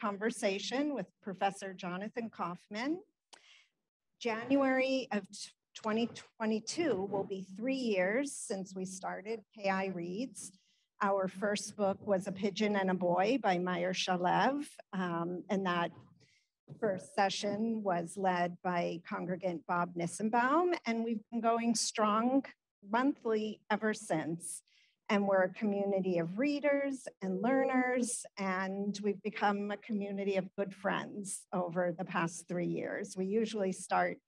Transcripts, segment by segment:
conversation with Professor Jonathan Kaufman. January of 2022 will be three years since we started KI Reads. Our first book was A Pigeon and a Boy by Meir Shalev, um, and that first session was led by congregant Bob Nissenbaum, and we've been going strong monthly ever since. And we're a community of readers and learners, and we've become a community of good friends over the past three years. We usually start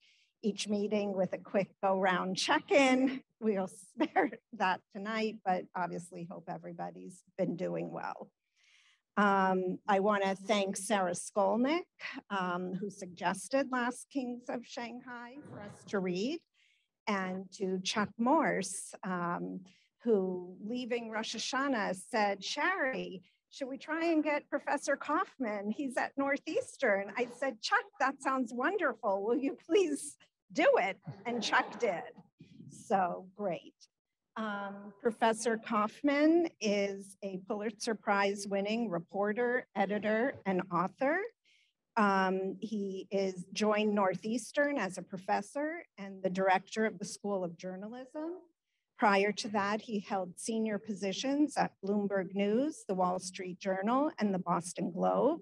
each meeting with a quick go round check in. We'll spare that tonight, but obviously hope everybody's been doing well. Um, I want to thank Sarah Skolnick, um, who suggested Last Kings of Shanghai for us to read, and to Chuck Morse, um, who, leaving Rosh Hashanah, said, Shari, should we try and get Professor Kaufman? He's at Northeastern. I said, Chuck, that sounds wonderful. Will you please do it? And Chuck did. So great. Um, Professor Kaufman is a Pulitzer Prize winning reporter, editor, and author. Um, he is joined Northeastern as a professor and the director of the School of Journalism. Prior to that, he held senior positions at Bloomberg News, the Wall Street Journal, and the Boston Globe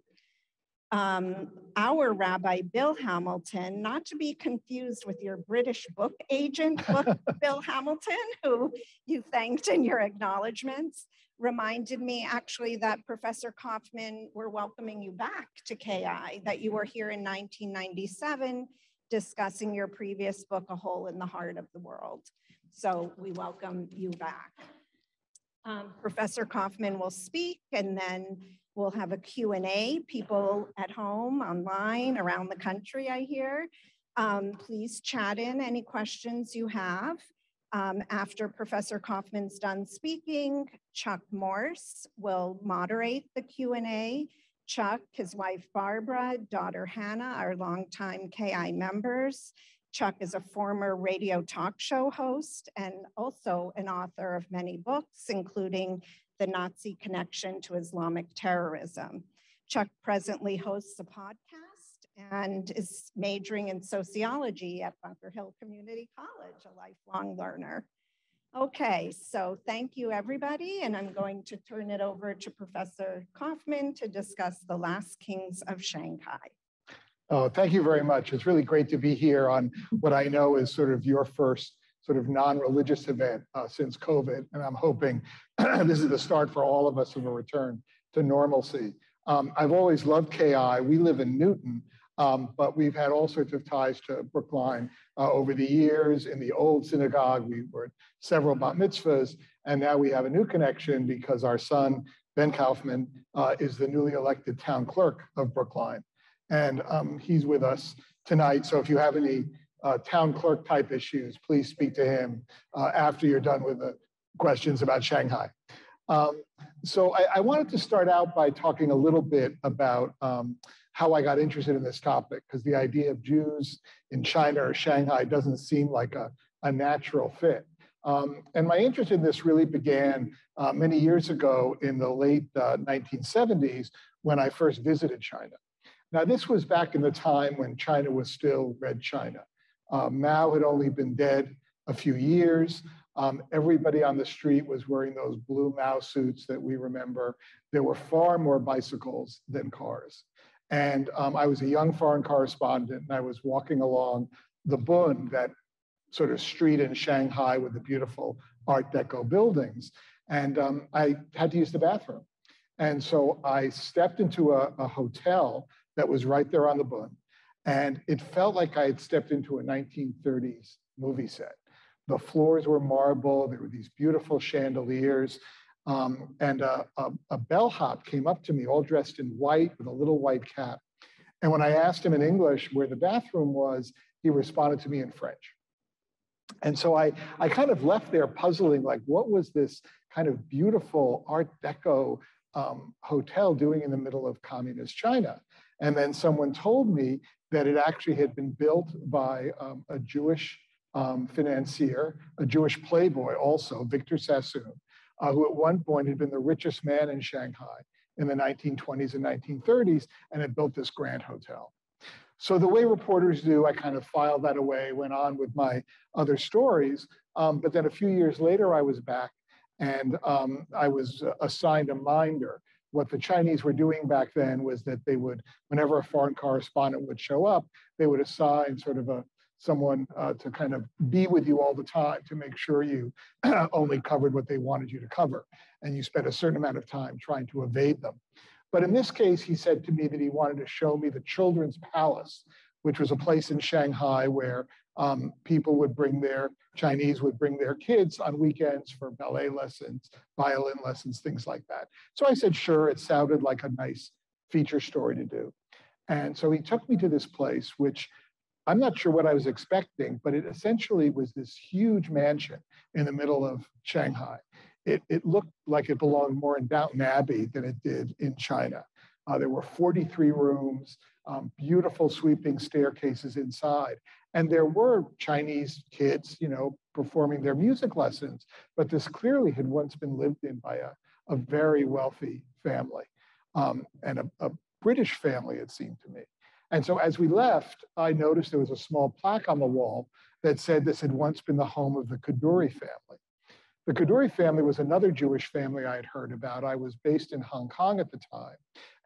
um, our Rabbi Bill Hamilton, not to be confused with your British book agent, book Bill Hamilton, who you thanked in your acknowledgments, reminded me actually that Professor Kaufman, we're welcoming you back to KI, that you were here in 1997 discussing your previous book, A Hole in the Heart of the World. So we welcome you back. Um, Professor Kaufman will speak and then We'll have a Q&A, people at home, online, around the country, I hear. Um, please chat in any questions you have. Um, after Professor Kaufman's done speaking, Chuck Morse will moderate the Q&A. Chuck, his wife Barbara, daughter Hannah are longtime KI members. Chuck is a former radio talk show host and also an author of many books, including the Nazi connection to Islamic terrorism. Chuck presently hosts a podcast and is majoring in sociology at Bunker Hill Community College, a lifelong learner. Okay, so thank you everybody, and I'm going to turn it over to Professor Kaufman to discuss the last kings of Shanghai. Oh, thank you very much. It's really great to be here on what I know is sort of your first sort of non-religious event uh, since COVID, and I'm hoping this is the start for all of us of a return to normalcy. Um, I've always loved KI. We live in Newton, um, but we've had all sorts of ties to Brookline uh, over the years. In the old synagogue, we were at several bat mitzvahs, and now we have a new connection because our son, Ben Kaufman, uh, is the newly elected town clerk of Brookline. And um, he's with us tonight. So if you have any uh, town clerk type issues, please speak to him uh, after you're done with the questions about Shanghai. Um, so I, I, wanted to start out by talking a little bit about um, how I got interested in this topic, because the idea of Jews in China or Shanghai doesn't seem like a, a natural fit. Um, and my interest in this really began uh, many years ago in the late uh, 1970s when I first visited China. Now, this was back in the time when China was still Red China. Uh, Mao had only been dead a few years. Um, everybody on the street was wearing those blue Mao suits that we remember. There were far more bicycles than cars. And um, I was a young foreign correspondent, and I was walking along the Bund, that sort of street in Shanghai with the beautiful Art Deco buildings. And um, I had to use the bathroom. And so I stepped into a, a hotel that was right there on the Bund. And it felt like I had stepped into a 1930s movie set. The floors were marble, there were these beautiful chandeliers. Um, and a, a, a bellhop came up to me, all dressed in white with a little white cap. And when I asked him in English where the bathroom was, he responded to me in French. And so I, I kind of left there puzzling, like, what was this kind of beautiful Art Deco um, hotel doing in the middle of communist China? And then someone told me that it actually had been built by um, a Jewish um, financier, a Jewish playboy also, Victor Sassoon, uh, who at one point had been the richest man in Shanghai in the 1920s and 1930s and had built this grand hotel. So the way reporters do, I kind of filed that away, went on with my other stories. Um, but then a few years later, I was back and um, I was assigned a minder. What the Chinese were doing back then was that they would, whenever a foreign correspondent would show up, they would assign sort of a someone uh, to kind of be with you all the time to make sure you only covered what they wanted you to cover. And you spent a certain amount of time trying to evade them. But in this case, he said to me that he wanted to show me the Children's Palace, which was a place in Shanghai where um, people would bring their, Chinese would bring their kids on weekends for ballet lessons, violin lessons, things like that. So I said, sure, it sounded like a nice feature story to do. And so he took me to this place, which I'm not sure what I was expecting, but it essentially was this huge mansion in the middle of Shanghai it, it looked like it belonged more in Downton Abbey than it did in China. Uh, there were 43 rooms, um, beautiful sweeping staircases inside. And there were Chinese kids, you know, performing their music lessons, but this clearly had once been lived in by a, a very wealthy family um, and a, a British family, it seemed to me. And so as we left, I noticed there was a small plaque on the wall that said this had once been the home of the Kadoorie family. The Kadoorie family was another Jewish family I had heard about. I was based in Hong Kong at the time,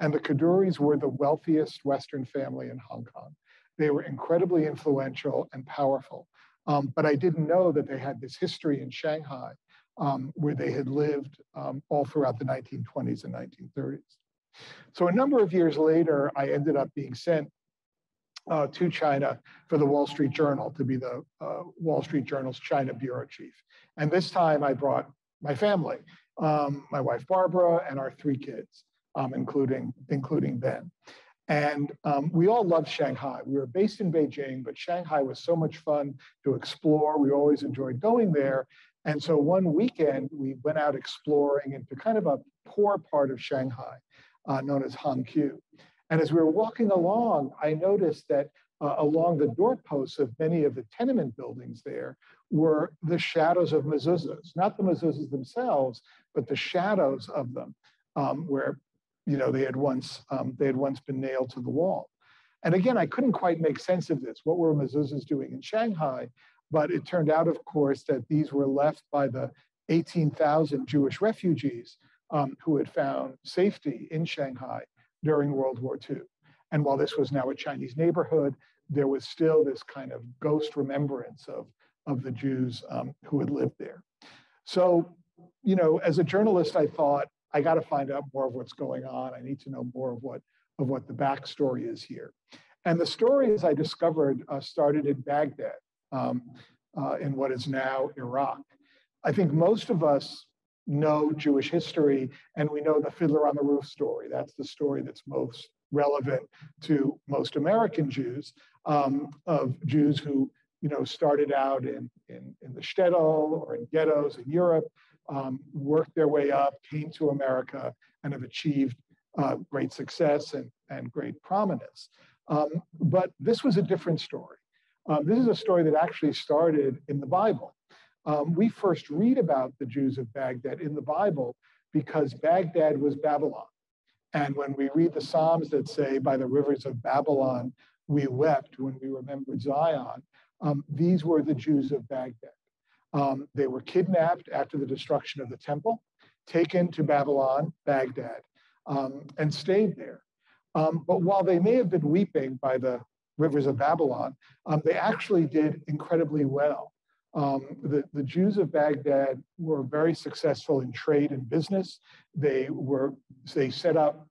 and the Kadoories were the wealthiest Western family in Hong Kong. They were incredibly influential and powerful, um, but I didn't know that they had this history in Shanghai um, where they had lived um, all throughout the 1920s and 1930s. So a number of years later, I ended up being sent uh, to China for the Wall Street Journal to be the uh, Wall Street Journal's China bureau chief. And this time I brought my family, um, my wife Barbara, and our three kids, um, including, including Ben. And um, we all loved Shanghai. We were based in Beijing, but Shanghai was so much fun to explore. We always enjoyed going there. And so one weekend, we went out exploring into kind of a poor part of Shanghai uh, known as Hongkew. And as we were walking along, I noticed that uh, along the doorposts of many of the tenement buildings there were the shadows of mezuzahs, not the mezuzahs themselves, but the shadows of them, um, where you know they had once um, they had once been nailed to the wall. And again, I couldn't quite make sense of this. What were mezuzahs doing in Shanghai? But it turned out, of course, that these were left by the 18,000 Jewish refugees um, who had found safety in Shanghai during World War II. And while this was now a Chinese neighborhood, there was still this kind of ghost remembrance of, of the Jews um, who had lived there. So, you know, as a journalist, I thought, I got to find out more of what's going on. I need to know more of what, of what the backstory is here. And the story, as I discovered, uh, started in Baghdad, um, uh, in what is now Iraq. I think most of us know Jewish history and we know the Fiddler on the Roof story. That's the story that's most relevant to most American Jews, um, of Jews who you know, started out in, in, in the shtetl or in ghettos in Europe, um, worked their way up, came to America, and have achieved uh, great success and, and great prominence. Um, but this was a different story. Um, this is a story that actually started in the Bible. Um, we first read about the Jews of Baghdad in the Bible because Baghdad was Babylon. And when we read the Psalms that say, By the rivers of Babylon, we wept when we remembered Zion, um, these were the Jews of Baghdad. Um, they were kidnapped after the destruction of the temple, taken to Babylon, Baghdad, um, and stayed there. Um, but while they may have been weeping by the rivers of Babylon, um, they actually did incredibly well. Um, the, the Jews of Baghdad were very successful in trade and business. They were they set up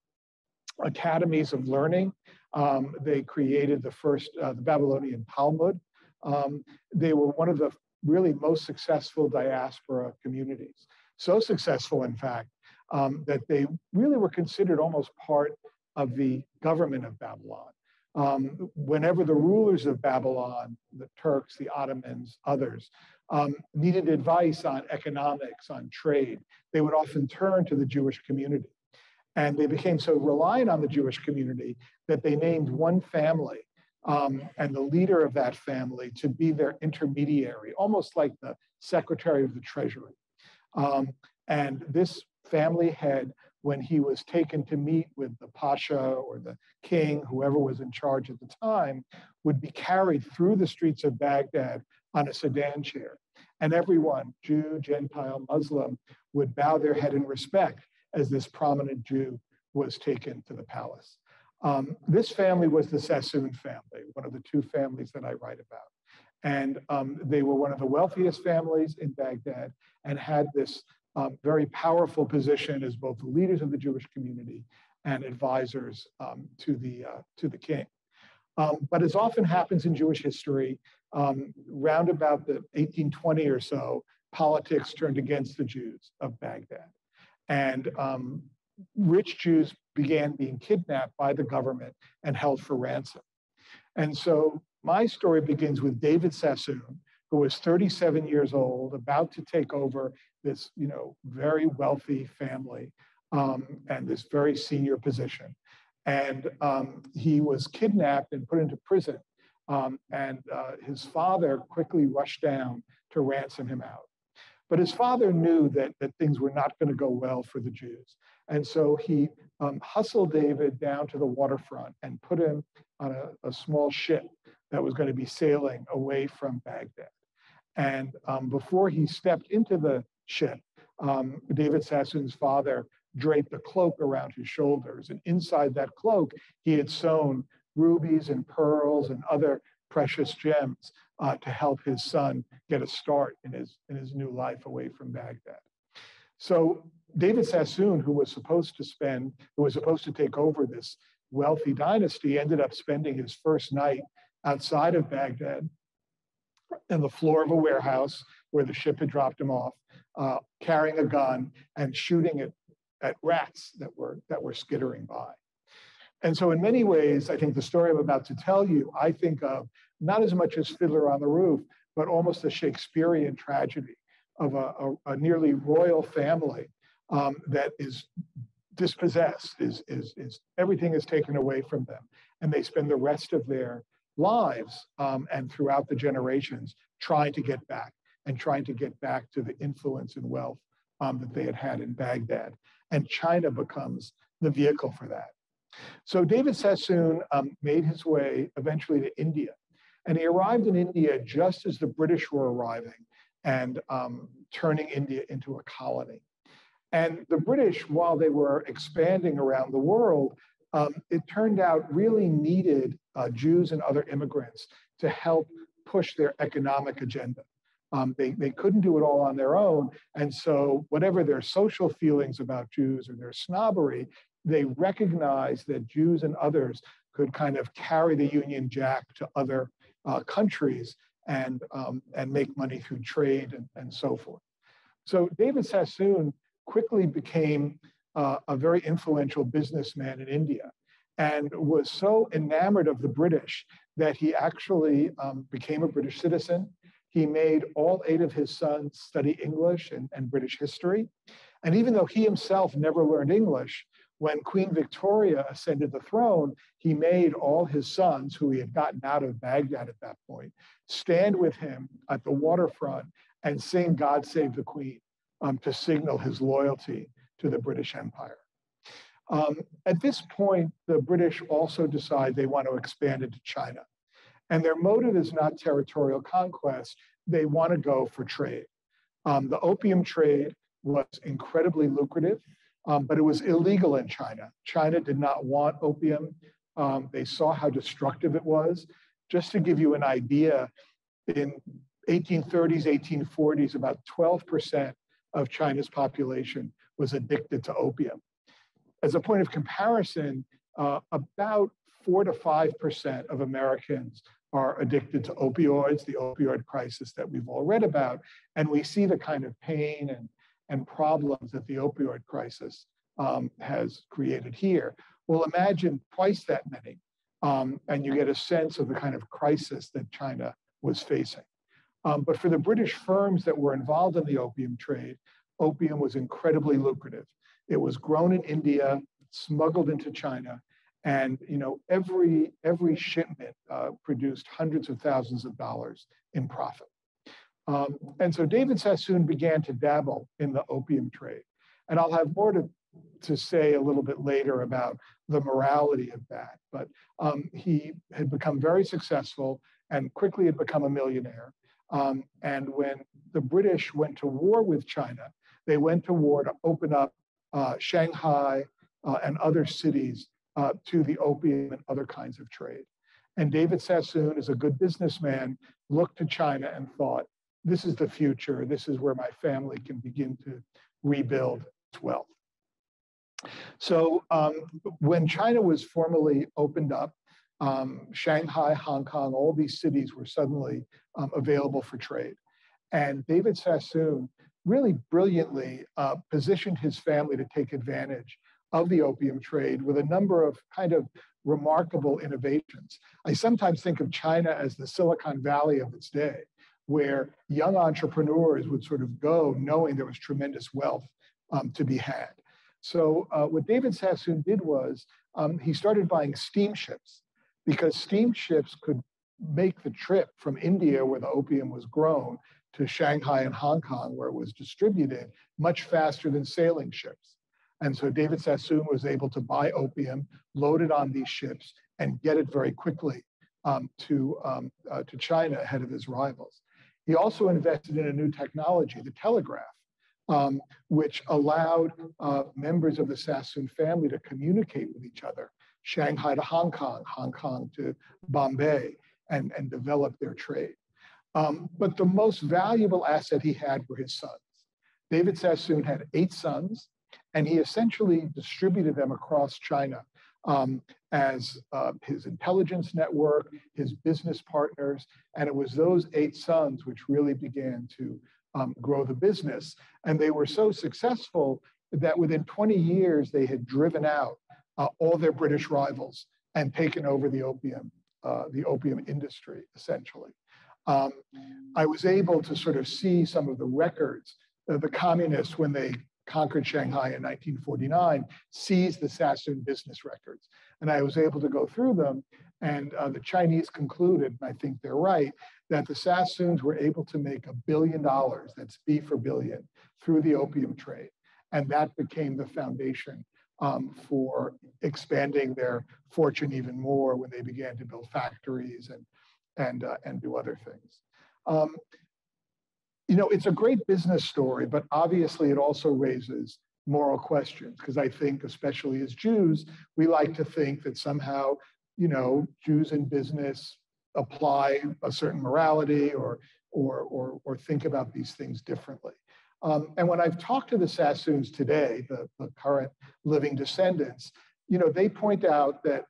academies of learning. Um, they created the first uh, the Babylonian Talmud. Um, they were one of the really most successful diaspora communities. So successful, in fact, um, that they really were considered almost part of the government of Babylon um, whenever the rulers of Babylon, the Turks, the Ottomans, others, um, needed advice on economics, on trade, they would often turn to the Jewish community. And they became so reliant on the Jewish community that they named one family um, and the leader of that family to be their intermediary, almost like the secretary of the treasury. Um, and this family head when he was taken to meet with the Pasha or the king, whoever was in charge at the time, would be carried through the streets of Baghdad on a sedan chair. And everyone, Jew, Gentile, Muslim, would bow their head in respect as this prominent Jew was taken to the palace. Um, this family was the Sassoon family, one of the two families that I write about. And um, they were one of the wealthiest families in Baghdad and had this um, very powerful position as both the leaders of the Jewish community and advisors um, to, the, uh, to the king. Um, but as often happens in Jewish history, um, round about the 1820 or so, politics turned against the Jews of Baghdad. And um, rich Jews began being kidnapped by the government and held for ransom. And so my story begins with David Sassoon, who was 37 years old, about to take over this, you know, very wealthy family um, and this very senior position. And um, he was kidnapped and put into prison. Um, and uh, his father quickly rushed down to ransom him out. But his father knew that, that things were not going to go well for the Jews. And so he um, hustled David down to the waterfront and put him on a, a small ship that was going to be sailing away from Baghdad. And um, before he stepped into the ship, um, David Sassoon's father draped a cloak around his shoulders. And inside that cloak, he had sewn rubies and pearls and other precious gems uh, to help his son get a start in his, in his new life away from Baghdad. So David Sassoon, who was supposed to spend, who was supposed to take over this wealthy dynasty, ended up spending his first night outside of Baghdad in the floor of a warehouse where the ship had dropped him off, uh, carrying a gun and shooting it at rats that were that were skittering by. And so, in many ways, I think the story I'm about to tell you, I think of not as much as Fiddler on the Roof, but almost a Shakespearean tragedy of a, a, a nearly royal family um, that is dispossessed, is, is, is everything is taken away from them. And they spend the rest of their lives um, and throughout the generations trying to get back and trying to get back to the influence and wealth um, that they had had in Baghdad. And China becomes the vehicle for that. So David Sassoon um, made his way eventually to India. And he arrived in India just as the British were arriving and um, turning India into a colony. And the British, while they were expanding around the world, um, it turned out really needed uh, Jews and other immigrants to help push their economic agenda. Um, they, they couldn't do it all on their own. And so, whatever their social feelings about Jews or their snobbery, they recognized that Jews and others could kind of carry the Union Jack to other uh, countries and, um, and make money through trade and, and so forth. So, David Sassoon quickly became uh, a very influential businessman in India and was so enamored of the British that he actually um, became a British citizen. He made all eight of his sons study English and, and British history. And even though he himself never learned English, when Queen Victoria ascended the throne, he made all his sons, who he had gotten out of Baghdad at that point, stand with him at the waterfront and sing God Save the Queen um, to signal his loyalty to the British Empire. Um, at this point, the British also decide they want to expand into China. And their motive is not territorial conquest, they want to go for trade. Um, the opium trade was incredibly lucrative, um, but it was illegal in China. China did not want opium. Um, they saw how destructive it was. Just to give you an idea, in 1830s, 1840s, about 12% of China's population was addicted to opium. As a point of comparison, uh, about four to 5% of Americans are addicted to opioids, the opioid crisis that we've all read about. And we see the kind of pain and, and problems that the opioid crisis um, has created here. Well, imagine twice that many, um, and you get a sense of the kind of crisis that China was facing. Um, but for the British firms that were involved in the opium trade, opium was incredibly lucrative. It was grown in India, smuggled into China, and you know every every shipment uh, produced hundreds of thousands of dollars in profit. Um, and so David Sassoon began to dabble in the opium trade. And I'll have more to to say a little bit later about the morality of that. But um, he had become very successful and quickly had become a millionaire. Um, and when the British went to war with China, they went to war to open up uh, Shanghai uh, and other cities uh, to the opium and other kinds of trade. And David Sassoon, as a good businessman, looked to China and thought, this is the future. This is where my family can begin to rebuild its wealth. So um, when China was formally opened up, um, Shanghai, Hong Kong, all these cities were suddenly um, available for trade. And David Sassoon really brilliantly uh, positioned his family to take advantage of the opium trade with a number of kind of remarkable innovations. I sometimes think of China as the Silicon Valley of its day, where young entrepreneurs would sort of go knowing there was tremendous wealth um, to be had. So uh, what David Sassoon did was um, he started buying steamships because steamships could make the trip from India, where the opium was grown, to Shanghai and Hong Kong, where it was distributed, much faster than sailing ships. And so David Sassoon was able to buy opium, load it on these ships, and get it very quickly um, to, um, uh, to China ahead of his rivals. He also invested in a new technology, the telegraph, um, which allowed uh, members of the Sassoon family to communicate with each other, Shanghai to Hong Kong, Hong Kong to Bombay, and, and develop their trade. Um, but the most valuable asset he had were his sons. David Sassoon had eight sons, and he essentially distributed them across China um, as uh, his intelligence network, his business partners, and it was those eight sons which really began to um, grow the business. And they were so successful that within 20 years, they had driven out uh, all their British rivals and taken over the opium, uh, the opium industry, essentially. Um, I was able to sort of see some of the records. Uh, the communists, when they conquered Shanghai in 1949, seized the Sassoon business records. And I was able to go through them. And uh, the Chinese concluded, and I think they're right, that the Sassoons were able to make a billion dollars, that's B for billion, through the opium trade. And that became the foundation um, for expanding their fortune even more when they began to build factories and, and, uh, and do other things. Um, you know, it's a great business story, but obviously it also raises moral questions because I think, especially as Jews, we like to think that somehow, you know, Jews in business apply a certain morality or or or, or think about these things differently. Um, and when I've talked to the Sassoons today, the, the current living descendants, you know, they point out that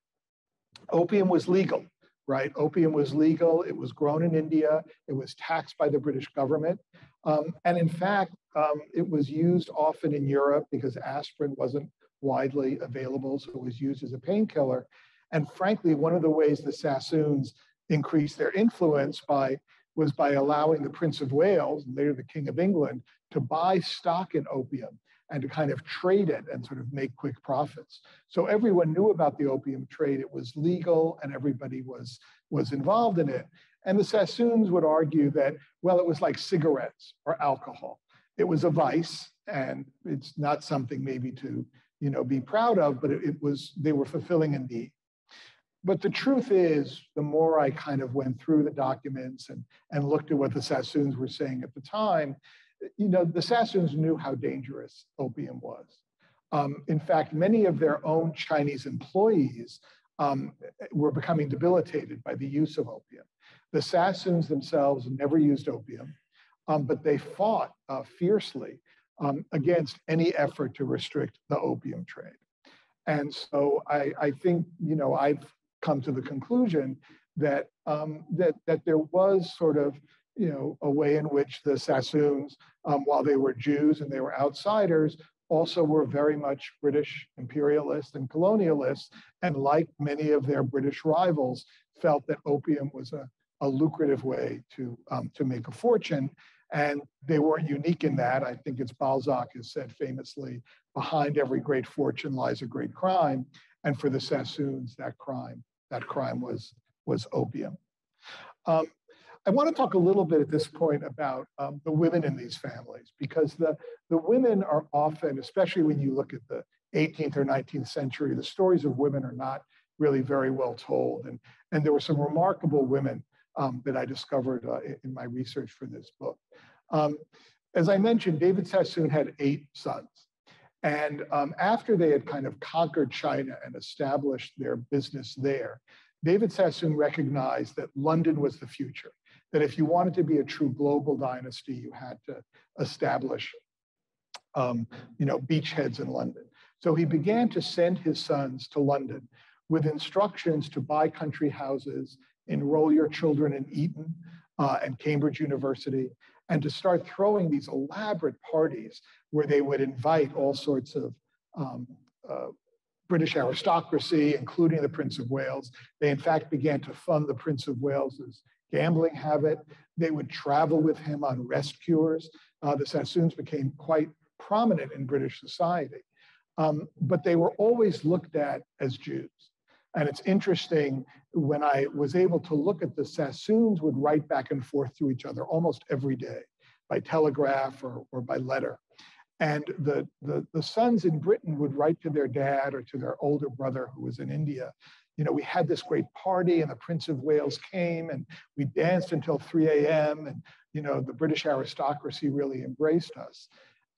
opium was legal right? Opium was legal, it was grown in India, it was taxed by the British government. Um, and in fact, um, it was used often in Europe because aspirin wasn't widely available, so it was used as a painkiller. And frankly, one of the ways the Sassoons increased their influence by was by allowing the Prince of Wales, later the King of England, to buy stock in opium and to kind of trade it and sort of make quick profits. So everyone knew about the opium trade. It was legal and everybody was, was involved in it. And the Sassoons would argue that, well, it was like cigarettes or alcohol. It was a vice and it's not something maybe to, you know, be proud of, but it, it was, they were fulfilling a need. But the truth is, the more I kind of went through the documents and, and looked at what the Sassoons were saying at the time, you know, the Sassoons knew how dangerous opium was. Um, in fact, many of their own Chinese employees um, were becoming debilitated by the use of opium. The Sassoons themselves never used opium, um, but they fought uh, fiercely um, against any effort to restrict the opium trade. And so I, I, think, you know, I've come to the conclusion that, um, that, that there was sort of you know, a way in which the Sassoons, um, while they were Jews and they were outsiders, also were very much British imperialists and colonialists, and like many of their British rivals, felt that opium was a, a lucrative way to, um, to make a fortune. And they weren't unique in that. I think it's Balzac has said famously, behind every great fortune lies a great crime. And for the Sassoons, that crime, that crime was, was opium. Um, I want to talk a little bit at this point about um, the women in these families, because the, the women are often, especially when you look at the 18th or 19th century, the stories of women are not really very well told. And, and there were some remarkable women um, that I discovered uh, in my research for this book. Um, as I mentioned, David Sassoon had eight sons. And um, after they had kind of conquered China and established their business there, David Sassoon recognized that London was the future, that if you wanted to be a true global dynasty, you had to establish um, you know, beachheads in London. So he began to send his sons to London with instructions to buy country houses, enroll your children in Eton uh, and Cambridge University, and to start throwing these elaborate parties where they would invite all sorts of um, uh, British aristocracy, including the Prince of Wales. They, in fact, began to fund the Prince of Wales's gambling habit. They would travel with him on rest cures. Uh, the Sassoons became quite prominent in British society. Um, but they were always looked at as Jews. And it's interesting when I was able to look at the Sassoons would write back and forth to each other almost every day by telegraph or, or by letter. And the, the, the sons in Britain would write to their dad or to their older brother who was in India, you know, we had this great party and the Prince of Wales came and we danced until 3 a.m. And, you know, the British aristocracy really embraced us.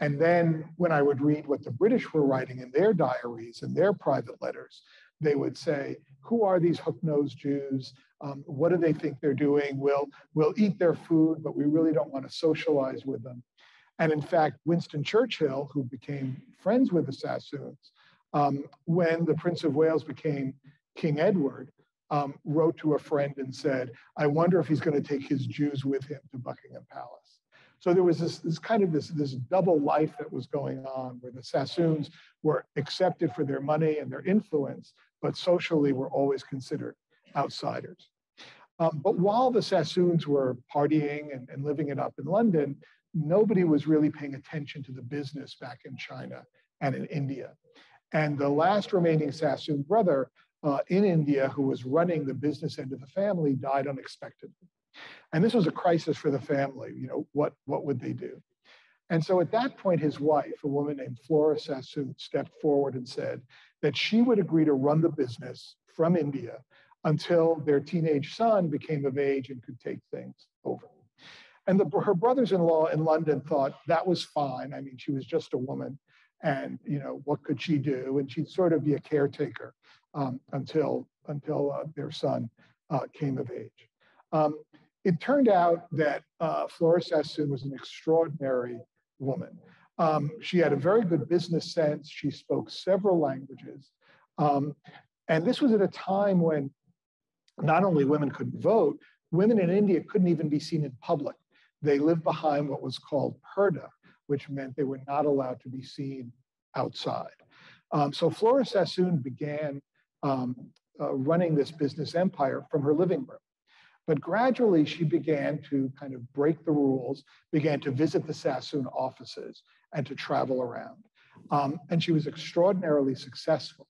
And then when I would read what the British were writing in their diaries and their private letters, they would say, who are these hook-nosed Jews? Um, what do they think they're doing? We'll, we'll eat their food, but we really don't want to socialize with them. And in fact, Winston Churchill, who became friends with the Sassoons, um, when the Prince of Wales became King Edward, um, wrote to a friend and said, I wonder if he's going to take his Jews with him to Buckingham Palace. So there was this, this kind of this, this double life that was going on where the Sassoons were accepted for their money and their influence, but socially were always considered outsiders. Um, but while the Sassoons were partying and, and living it up in London, nobody was really paying attention to the business back in China and in India. And the last remaining Sassoon brother uh, in India, who was running the business end of the family, died unexpectedly. And this was a crisis for the family. You know, what, what would they do? And so at that point, his wife, a woman named Flora Sassoon, stepped forward and said that she would agree to run the business from India until their teenage son became of age and could take things over. And the, her brothers-in-law in London thought that was fine. I mean, she was just a woman, and you know what could she do? And she'd sort of be a caretaker um, until until uh, their son uh, came of age. Um, it turned out that uh, Flora Sassoon was an extraordinary woman. Um, she had a very good business sense. She spoke several languages. Um, and this was at a time when not only women couldn't vote, women in India couldn't even be seen in public. They lived behind what was called purdah, which meant they were not allowed to be seen outside. Um, so Flora Sassoon began um, uh, running this business empire from her living room. But gradually, she began to kind of break the rules, began to visit the Sassoon offices and to travel around. Um, and she was extraordinarily successful.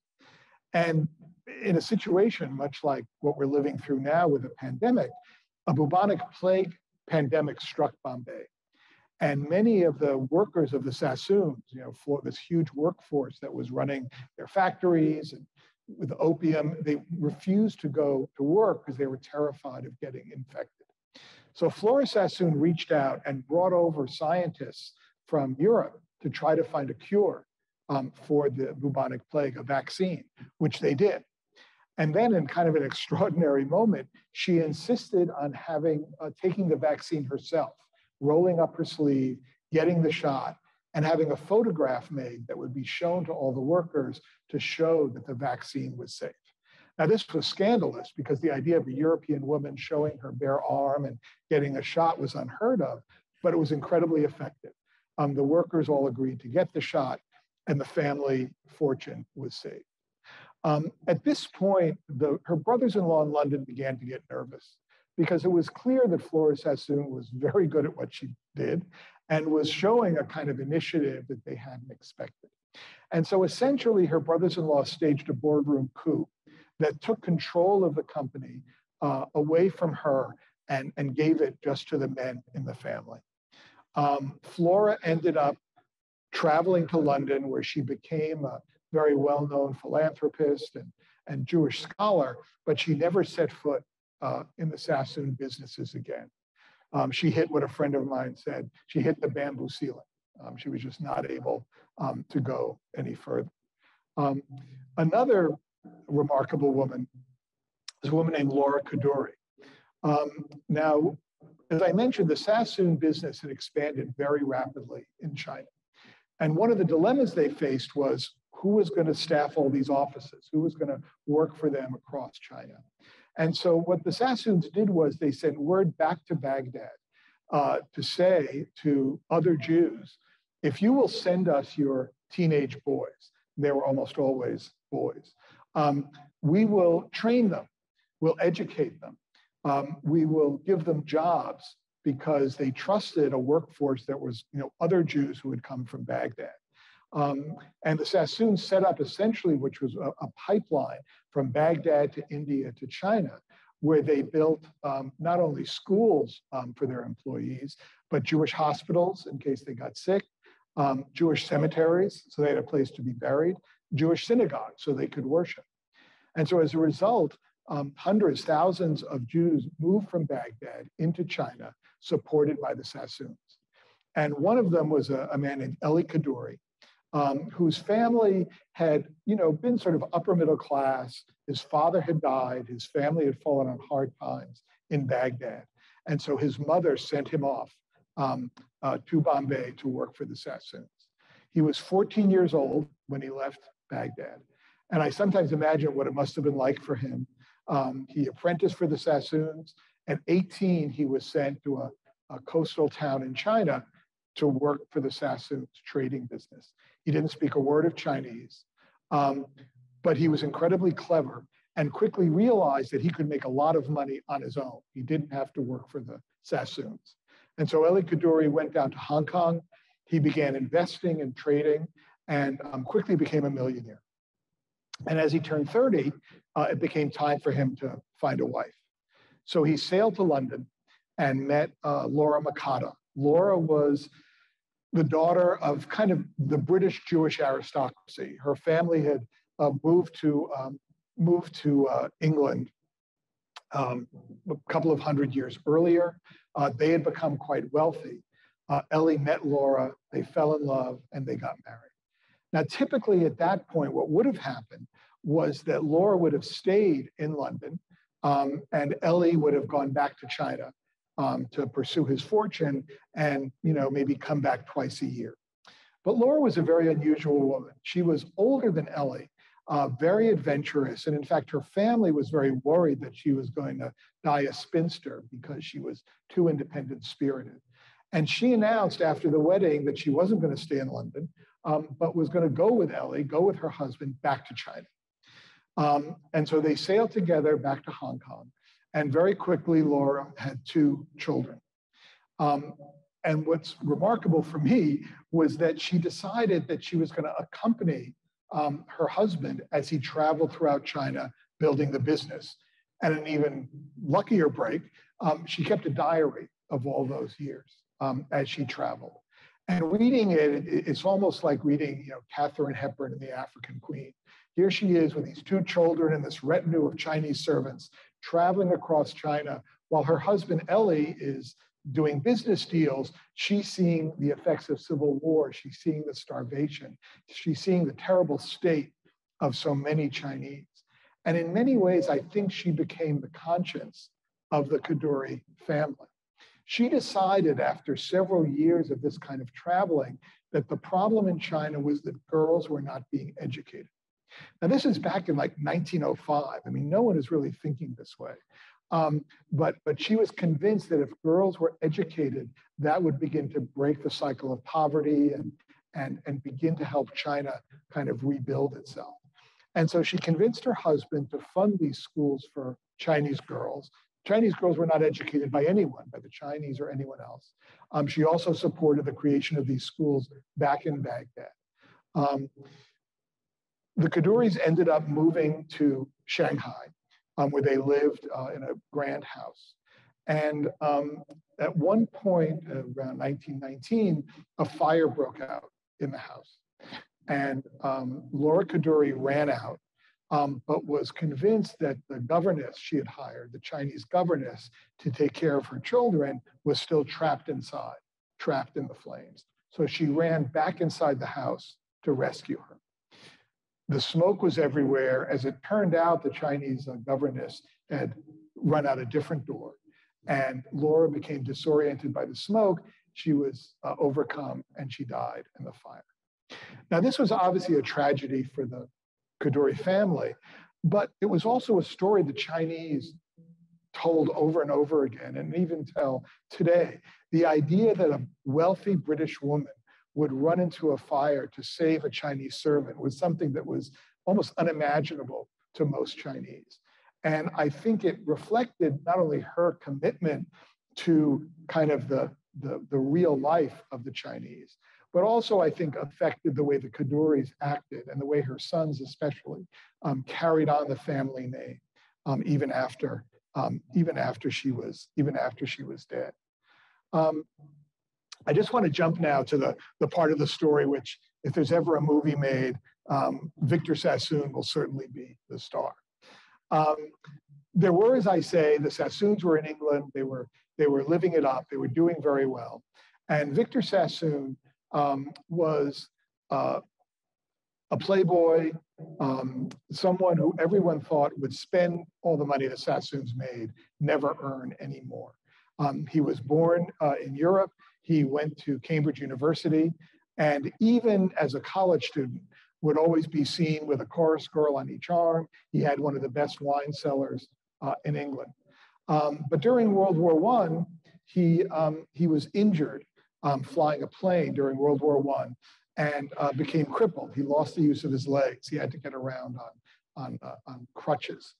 And in a situation much like what we're living through now with a pandemic, a bubonic plague pandemic struck Bombay. And many of the workers of the Sassoons, you know, for this huge workforce that was running their factories and with opium, they refused to go to work because they were terrified of getting infected. So Flora Sassoon reached out and brought over scientists from Europe to try to find a cure um, for the bubonic plague, a vaccine, which they did. And then, in kind of an extraordinary moment, she insisted on having uh, taking the vaccine herself, rolling up her sleeve, getting the shot, and having a photograph made that would be shown to all the workers to show that the vaccine was safe. Now, this was scandalous because the idea of a European woman showing her bare arm and getting a shot was unheard of, but it was incredibly effective. Um, the workers all agreed to get the shot, and the family fortune was saved. Um, at this point, the, her brothers in law in London began to get nervous because it was clear that Flora Sassoon was very good at what she did and was showing a kind of initiative that they hadn't expected. And so essentially, her brothers in law staged a boardroom coup that took control of the company uh, away from her and, and gave it just to the men in the family. Um, Flora ended up traveling to London, where she became a very well known philanthropist and, and Jewish scholar, but she never set foot uh, in the Sassoon businesses again. Um, she hit what a friend of mine said she hit the bamboo ceiling. Um, she was just not able um, to go any further. Um, another remarkable woman is a woman named Laura Kadoorie. Um, now, as I mentioned, the Sassoon business had expanded very rapidly in China. And one of the dilemmas they faced was who was going to staff all these offices? Who was going to work for them across China? And so what the Sassoons did was they sent word back to Baghdad uh, to say to other Jews, if you will send us your teenage boys, they were almost always boys, um, we will train them, we'll educate them, um, we will give them jobs because they trusted a workforce that was, you know, other Jews who had come from Baghdad. Um, and the Sassoons set up essentially, which was a, a, pipeline from Baghdad to India to China, where they built um, not only schools um, for their employees, but Jewish hospitals in case they got sick, um, Jewish cemeteries, so they had a place to be buried, Jewish synagogues, so they could worship. And so as a result, um, hundreds, thousands of Jews moved from Baghdad into China, supported by the Sassoons. And one of them was a, a man named Eli Kadoorie, um, whose family had, you know, been sort of upper middle class. His father had died. His family had fallen on hard times in Baghdad. And so his mother sent him off um, uh, to Bombay to work for the Sassoons. He was 14 years old when he left Baghdad. And I sometimes imagine what it must have been like for him. Um, he apprenticed for the Sassoons. At 18, he was sent to a, a coastal town in China to work for the Sassoons trading business. He didn't speak a word of Chinese, um, but he was incredibly clever and quickly realized that he could make a lot of money on his own. He didn't have to work for the Sassoons. And so Eli Kadoorie went down to Hong Kong. He began investing and trading and um, quickly became a millionaire. And as he turned 30, uh, it became time for him to find a wife. So he sailed to London and met uh, Laura Mocatta. Laura was the daughter of kind of the British Jewish aristocracy. Her family had uh, moved to um, moved to uh, England um, a couple of hundred years earlier. Uh, they had become quite wealthy. Uh, Elly met Laura, they fell in love, and they got married. Now, typically at that point, what would have happened was that Laura would have stayed in London um, and Elly would have gone back to China um, to pursue his fortune and, you know, maybe come back twice a year. But Laura was a very unusual woman. She was older than Elly, uh, very adventurous. And in fact, her family was very worried that she was going to die a spinster because she was too independent spirited. And she announced after the wedding that she wasn't going to stay in London, um, but was going to go with Elly, go with her husband back to China. Um, and so they sailed together back to Hong Kong. And very quickly, Laura had two children. Um, and what's remarkable for me was that she decided that she was going to accompany um, her husband as he traveled throughout China building the business. And an even luckier break, um, she kept a diary of all those years um, as she traveled. And reading it, it's almost like reading, you know, Katharine Hepburn and the African Queen. Here she is with these two children and this retinue of Chinese servants traveling across China while her husband Elly is doing business deals. She's seeing the effects of civil war. She's seeing the starvation. She's seeing the terrible state of so many Chinese. And in many ways, I think she became the conscience of the Kadoorie family. She decided after several years of this kind of traveling that the problem in China was that girls were not being educated. Now, this is back in like 1905. I mean, no one is really thinking this way. Um, but, but she was convinced that if girls were educated, that would begin to break the cycle of poverty and, and, and begin to help China kind of rebuild itself. And so she convinced her husband to fund these schools for Chinese girls. Chinese girls were not educated by anyone, by the Chinese or anyone else. Um, she also supported the creation of these schools back in Baghdad. Um, the Kadoories ended up moving to Shanghai, um, where they lived uh, in a grand house. And um, at one point, around 1919, a fire broke out in the house. And um, Laura Kadoorie ran out, um, but was convinced that the governess she had hired, the Chinese governess, to take care of her children, was still trapped inside, trapped in the flames. So she ran back inside the house to rescue her. The smoke was everywhere. As it turned out, the Chinese uh, governess had run out a different door. And Laura became disoriented by the smoke. She was uh, overcome and she died in the fire. Now, this was obviously a tragedy for the Kadoorie family, but it was also a story the Chinese told over and over again, and even tell today. The idea that a wealthy British woman would run into a fire to save a Chinese servant was something that was almost unimaginable to most Chinese. And I think it reflected not only her commitment to kind of the, the, the real life of the Chinese, but also I think affected the way the Kadoories acted and the way her sons especially um, carried on the family name um, even after um, even after she was even after she was dead. I just want to jump now to the the part of the story which, if there's ever a movie made, um, Victor Sassoon will certainly be the star. Um, there were, as I say, the Sassoons were in England. They were they were living it up. They were doing very well, and Victor Sassoon um, was uh, a playboy, um, someone who everyone thought would spend all the money the Sassoons made, never earn any more. Um, he was born uh, in Europe. He went to Cambridge University, and even as a college student, would always be seen with a chorus girl on each arm. He had one of the best wine cellars uh, in England. Um, but during World War I, he, um, he was injured um, flying a plane during World War I and uh, became crippled. He lost the use of his legs. He had to get around on, on, uh, on crutches.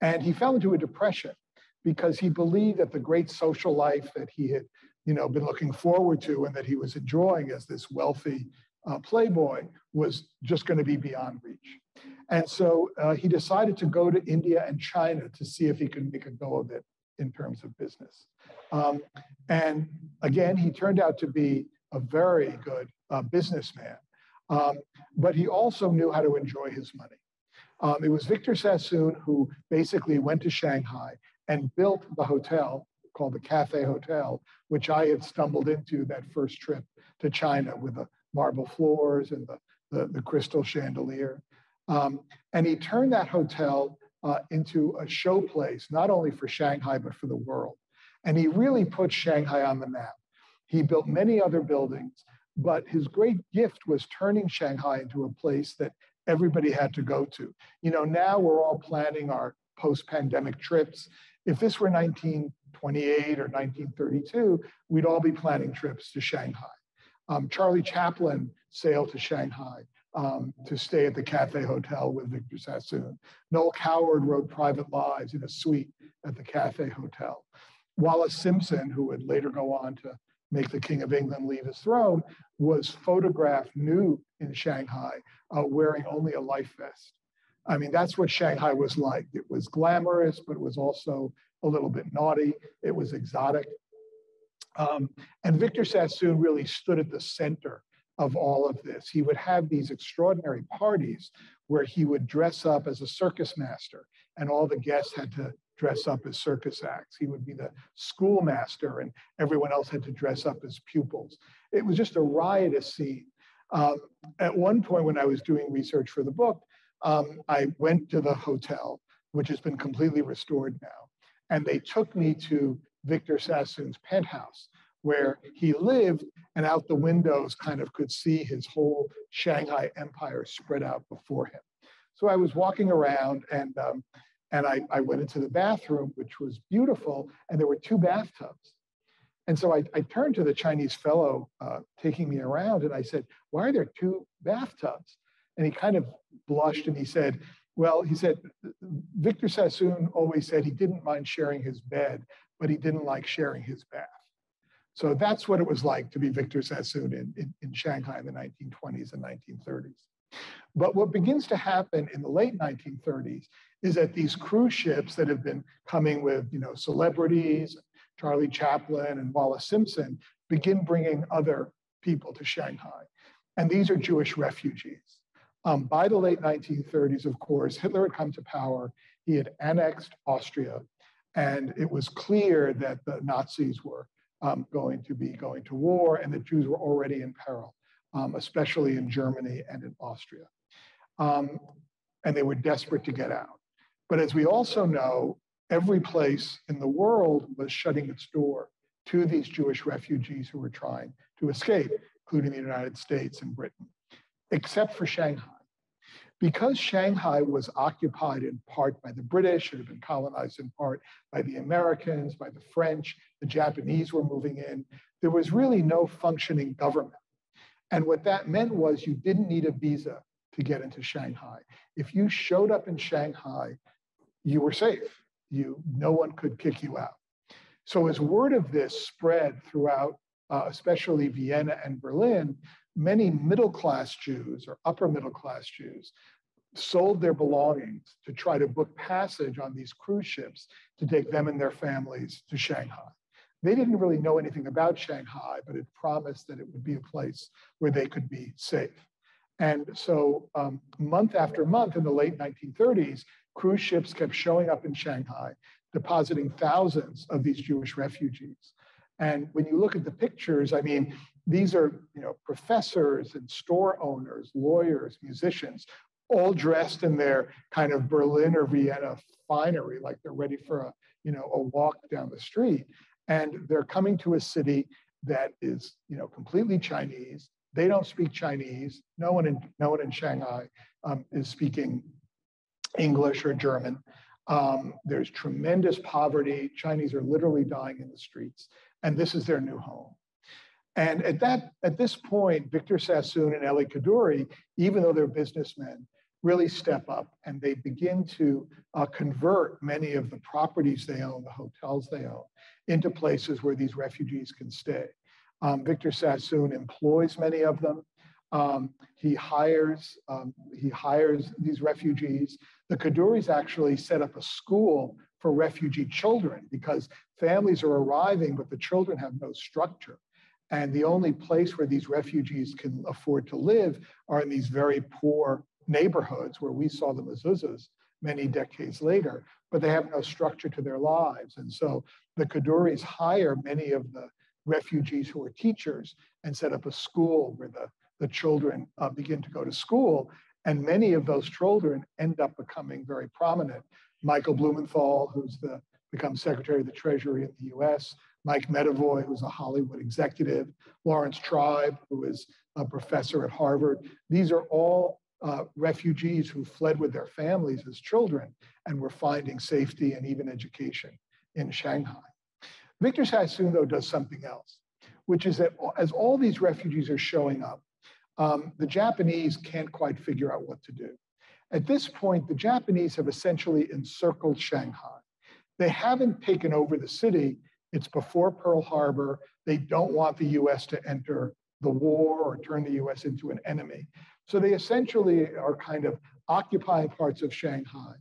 And he fell into a depression because he believed that the great social life that he had you know, been looking forward to and that he was enjoying as this wealthy uh, playboy was just going to be beyond reach. And so uh, he decided to go to India and China to see if he could make a go of it in terms of business. Um, and again, he turned out to be a very good uh, businessman, um, but he also knew how to enjoy his money. Um, it was Victor Sassoon who basically went to Shanghai and built the hotel called the Cathay Hotel, which I had stumbled into that first trip to China with the marble floors and the, the, the crystal chandelier. Um, and he turned that hotel uh, into a show place, not only for Shanghai, but for the world. And he really put Shanghai on the map. He built many other buildings, but his great gift was turning Shanghai into a place that everybody had to go to. You know, now we're all planning our post pandemic trips. If this were 1928 or 1932, we'd all be planning trips to Shanghai. Um, Charlie Chaplin sailed to Shanghai um, to stay at the Cathay Hotel with Victor Sassoon. Noel Coward wrote Private Lives in a suite at the Cathay Hotel. Wallis Simpson, who would later go on to make the King of England leave his throne, was photographed nude in Shanghai uh, wearing only a life vest. I mean, that's what Shanghai was like. It was glamorous, but it was also a little bit naughty. It was exotic. Um, and Victor Sassoon really stood at the center of all of this. He would have these extraordinary parties where he would dress up as a circus master, and all the guests had to dress up as circus acts. He would be the schoolmaster, and everyone else had to dress up as pupils. It was just a riotous scene. Um, at one point, when I was doing research for the book, um, I went to the hotel, which has been completely restored now, and they took me to Victor Sassoon's penthouse, where he lived and out the windows kind of could see his whole Shanghai empire spread out before him. So I was walking around and, um, and I, I went into the bathroom, which was beautiful, and there were two bathtubs. And so I, I turned to the Chinese fellow uh, taking me around and I said, Why are there two bathtubs? And he kind of blushed and he said, Well, he said, Victor Sassoon always said he didn't mind sharing his bed, but he didn't like sharing his bath. So that's what it was like to be Victor Sassoon in, in, in, Shanghai in the 1920s and 1930s. But what begins to happen in the late 1930s is that these cruise ships that have been coming with you know, celebrities, Charlie Chaplin and Wallis Simpson, begin bringing other people to Shanghai. And these are Jewish refugees. Um, by the late 1930s, of course, Hitler had come to power. He had annexed Austria, and it was clear that the Nazis were um, going to be going to war and that Jews were already in peril, um, especially in Germany and in Austria. Um, and they were desperate to get out. But as we also know, every place in the world was shutting its door to these Jewish refugees who were trying to escape, including the United States and Britain, except for Shanghai. Because Shanghai was occupied in part by the British, it had been colonized in part by the Americans, by the French, the Japanese were moving in, there was really no functioning government. And what that meant was you didn't need a visa to get into Shanghai. If you showed up in Shanghai, you were safe. You, no one could kick you out. So as word of this spread throughout, uh, especially Vienna and Berlin, many middle class Jews or upper middle class Jews sold their belongings to try to book passage on these cruise ships to take them and their families to Shanghai. They didn't really know anything about Shanghai, but it promised that it would be a place where they could be safe. And so, um, month after month in the late 1930s, cruise ships kept showing up in Shanghai, depositing thousands of these Jewish refugees. And when you look at the pictures, I mean, these are you know professors and store owners, lawyers, musicians, all dressed in their kind of Berlin or Vienna finery, like they're ready for a you know a walk down the street. And they're coming to a city that is you know completely Chinese. They don't speak Chinese. No one in no one in Shanghai um, is speaking English or German. Um, there's tremendous poverty. Chinese are literally dying in the streets, and this is their new home. And at that, at this point, Victor Sassoon and Elly Kadoorie, even though they're businessmen, really step up and they begin to uh, convert many of the properties they own, the hotels they own, into places where these refugees can stay. Um, Victor Sassoon employs many of them. Um, he hires um, he hires these refugees. The Kadoories actually set up a school for refugee children because families are arriving, but the children have no structure. And the only place where these refugees can afford to live are in these very poor neighborhoods where we saw the mezuzahs many decades later, but they have no structure to their lives. And so the Kadoories hire many of the refugees who are teachers and set up a school where the, the children uh, begin to go to school. And many of those children end up becoming very prominent. Michael Blumenthal, who's the becomes Secretary of the Treasury in the US, Mike Medavoy, who's a Hollywood executive, Laurence Tribe, who is a professor at Harvard. These are all uh, refugees who fled with their families as children and were finding safety and even education in Shanghai. Victor Sassoon, though, does something else, which is that as all these refugees are showing up, um, the Japanese can't quite figure out what to do. At this point, the Japanese have essentially encircled Shanghai. They haven't taken over the city it's before Pearl Harbor. They don't want the US to enter the war or turn the US into an enemy. So they essentially are kind of occupying parts of Shanghai.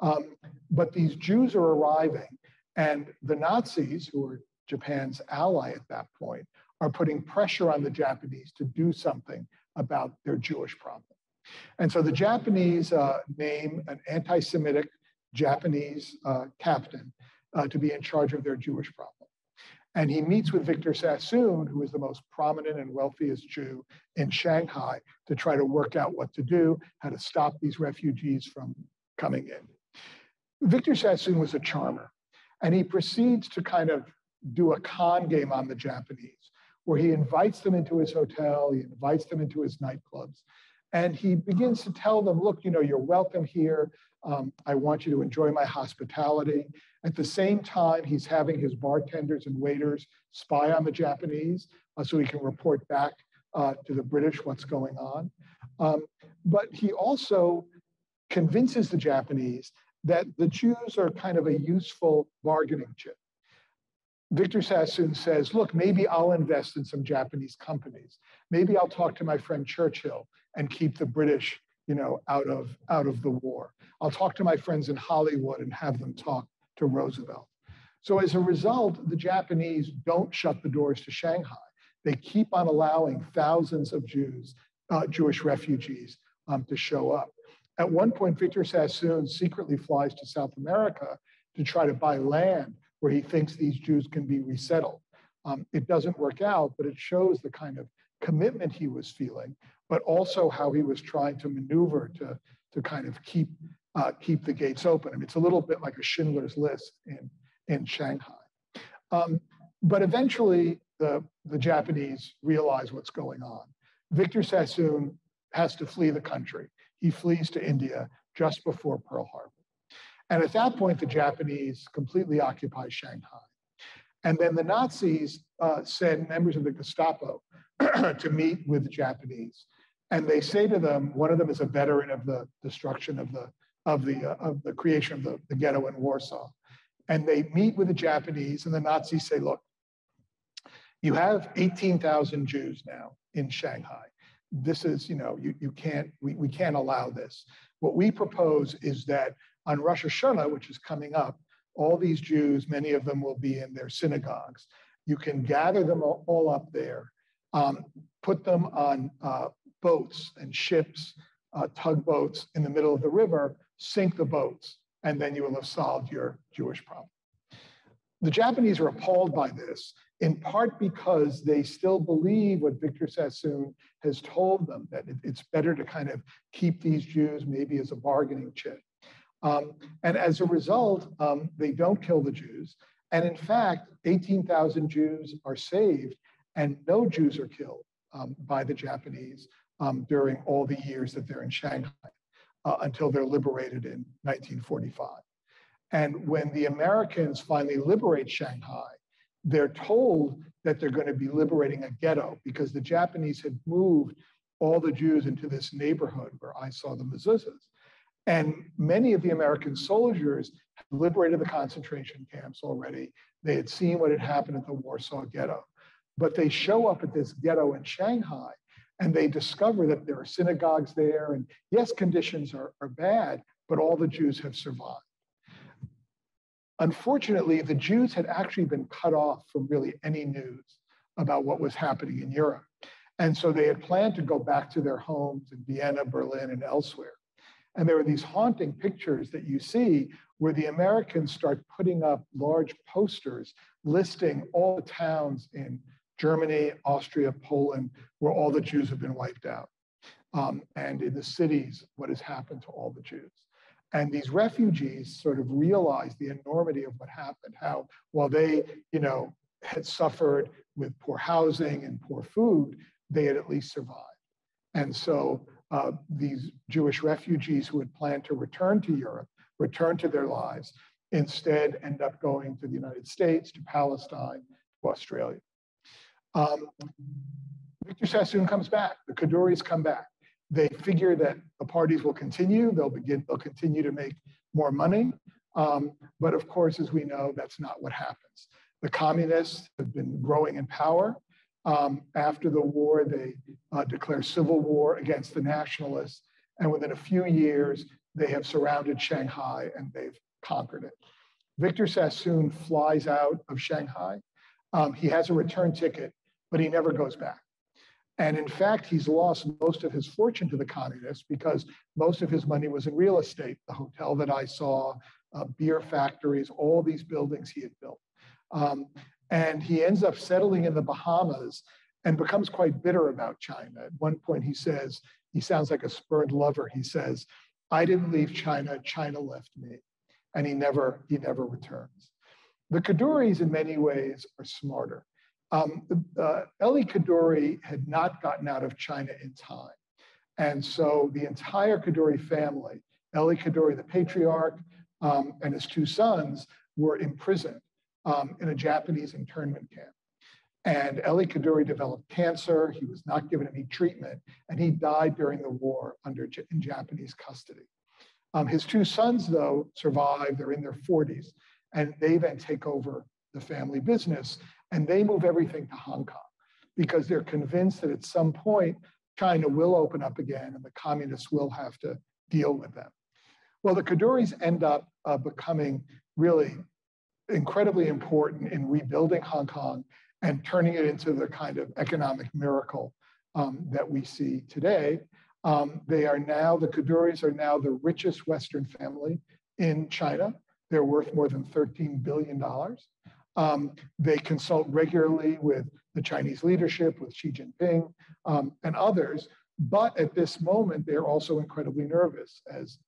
Um, but these Jews are arriving, and the Nazis, who are Japan's ally at that point, are putting pressure on the Japanese to do something about their Jewish problem. And so the Japanese uh, name an anti Semitic Japanese uh, captain uh, to be in charge of their Jewish problem. And he meets with Victor Sassoon, who is the most prominent and wealthiest Jew in Shanghai, to try to work out what to do, how to stop these refugees from coming in. Victor Sassoon was a charmer, and he proceeds to kind of do a con game on the Japanese, where he invites them into his hotel, he invites them into his nightclubs, and he begins to tell them, look, you know, you're welcome here. Um, I want you to enjoy my hospitality. At the same time, he's having his bartenders and waiters spy on the Japanese uh, so he can report back uh, to the British what's going on. Um, but he also convinces the Japanese that the Jews are kind of a useful bargaining chip. Victor Sassoon says, look, maybe I'll invest in some Japanese companies. Maybe I'll talk to my friend Churchill and keep the British you know, out of, out of the war. I'll talk to my friends in Hollywood and have them talk to Roosevelt. So as a result, the Japanese don't shut the doors to Shanghai. They keep on allowing thousands of Jews, uh, Jewish refugees um, to show up. At one point, Victor Sassoon secretly flies to South America to try to buy land where he thinks these Jews can be resettled. Um, it doesn't work out, but it shows the kind of commitment he was feeling, but also how he was trying to maneuver to, to kind of keep, uh, keep the gates open. I mean, it's a little bit like a Schindler's List in, in Shanghai. Um, but eventually, the, the Japanese realize what's going on. Victor Sassoon has to flee the country. He flees to India just before Pearl Harbor. And at that point, the Japanese completely occupy Shanghai. And then the Nazis uh, send members of the Gestapo to meet with the Japanese. And they say to them, one of them is a veteran of the destruction of the, of the, uh, of the creation of the, the ghetto in Warsaw. And they meet with the Japanese and the Nazis say, look, you have 18,000 Jews now in Shanghai. This is, you know, you, you can't, we, we can't allow this. What we propose is that on Rosh Hashanah, which is coming up, all these Jews, many of them will be in their synagogues. You can gather them all up there, um, put them on uh, boats and ships, uh, tugboats in the middle of the river, sink the boats, and then you will have solved your Jewish problem. The Japanese are appalled by this, in part because they still believe what Victor Sassoon has told them, that it's better to kind of keep these Jews maybe as a bargaining chip. Um, and as a result, um, they don't kill the Jews. And in fact, 18,000 Jews are saved and no Jews are killed um, by the Japanese um, during all the years that they're in Shanghai uh, until they're liberated in 1945. And when the Americans finally liberate Shanghai, they're told that they're going to be liberating a ghetto because the Japanese had moved all the Jews into this neighborhood where I saw the mezuzahs. And many of the American soldiers had liberated the concentration camps already. They had seen what had happened at the Warsaw Ghetto. But they show up at this ghetto in Shanghai and they discover that there are synagogues there. And yes, conditions are, are bad, but all the Jews have survived. Unfortunately, the Jews had actually been cut off from really any news about what was happening in Europe. And so they had planned to go back to their homes in Vienna, Berlin, and elsewhere. And there are these haunting pictures that you see where the Americans start putting up large posters listing all the towns in Germany, Austria, Poland, where all the Jews have been wiped out. Um, and in the cities, what has happened to all the Jews. And these refugees sort of realize the enormity of what happened, how while they, you know, had suffered with poor housing and poor food, they had at least survived. And so uh, these Jewish refugees who had planned to return to Europe, return to their lives, instead end up going to the United States, to Palestine, to Australia. Um, Victor Sassoon comes back, the Kadoories come back. They figure that the parties will continue, they'll begin, they'll continue to make more money. Um, but of course, as we know, that's not what happens. The communists have been growing in power. Um, after the war, they uh, declare civil war against the nationalists. And within a few years, they have surrounded Shanghai and they've conquered it. Victor Sassoon flies out of Shanghai. Um, he has a return ticket, but he never goes back. And in fact, he's lost most of his fortune to the communists because most of his money was in real estate, the hotel that I saw, uh, beer factories, all these buildings he had built. Um, and he ends up settling in the Bahamas and becomes quite bitter about China. At one point, he says, he sounds like a spurned lover. He says, I didn't leave China, China left me. And he never, he never returns. The Kadoories, in many ways, are smarter. Um, uh, Elly Kadoorie had not gotten out of China in time. And so the entire Kadoorie family, Elly Kadoorie, the patriarch, um, and his two sons were imprisoned um, in a Japanese internment camp. And Elly Kadoorie developed cancer. He was not given any treatment, and he died during the war under in Japanese custody. Um, his two sons, though, survived. They're in their 40s, and they then take over the family business, and they move everything to Hong Kong because they're convinced that at some point China will open up again, and the communists will have to deal with them. Well, the Kadoories end up uh, becoming really incredibly important in rebuilding Hong Kong and turning it into the kind of economic miracle um, that we see today. Um, they are now, the Kadoories are now the richest Western family in China. They're worth more than $13 billion. Um, they consult regularly with the Chinese leadership, with Xi Jinping um, and others. But at this moment, they're also incredibly nervous, as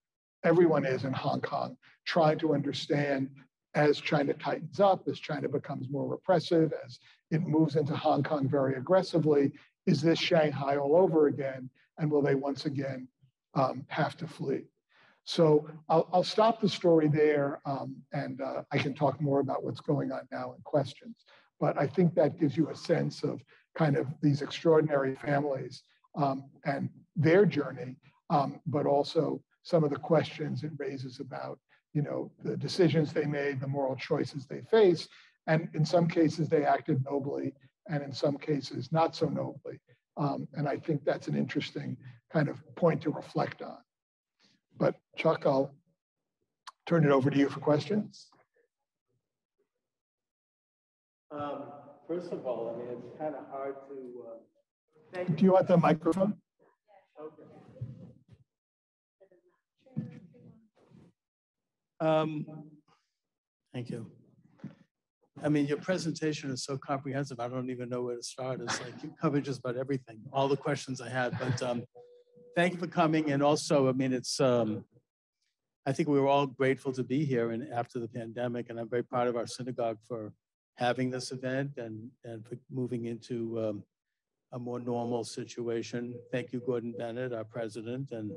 everyone is in Hong Kong, trying to understand as China tightens up, as China becomes more repressive, as it moves into Hong Kong very aggressively, is this Shanghai all over again? And will they once again um, have to flee? So I'll, I'll, stop the story there um, and uh, I can talk more about what's going on now in questions. But I think that gives you a sense of kind of these extraordinary families um, and their journey, um, but also some of the questions it raises about you know, the decisions they made, the moral choices they face. And in some cases, they acted nobly, and in some cases, not so nobly. Um, and I think that's an interesting kind of point to reflect on. Chuck, I'll turn it over to you for questions. Um, first of all, I mean, it's kind of hard to. Uh, Do you want the microphone? Okay. Um, thank you. I mean, your presentation is so comprehensive. I don't even know where to start. It's like you covered just about everything, all the questions I had. But um, thank you for coming. And also, I mean, it's, um, I think we were all grateful to be here and after the pandemic. And I'm very proud of our synagogue for having this event and, and for moving into um, a more normal situation. Thank you, Gordon Bennett, our president, and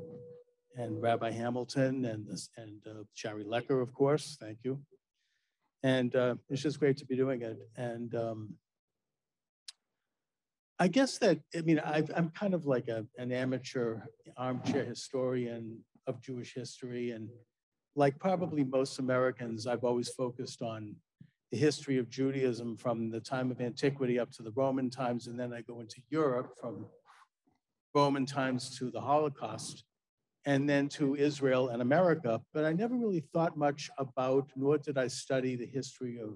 and Rabbi Hamilton and, this, and uh, Shari Lecker, of course. Thank you. And uh, it's just great to be doing it. And um, I guess that, I mean, i am kind of like a, an amateur armchair historian of Jewish history. And like probably most Americans, I've always focused on the history of Judaism from the time of antiquity up to the Roman times. And then I go into Europe from Roman times to the Holocaust and then to Israel and America. But I never really thought much about, nor did I study the history of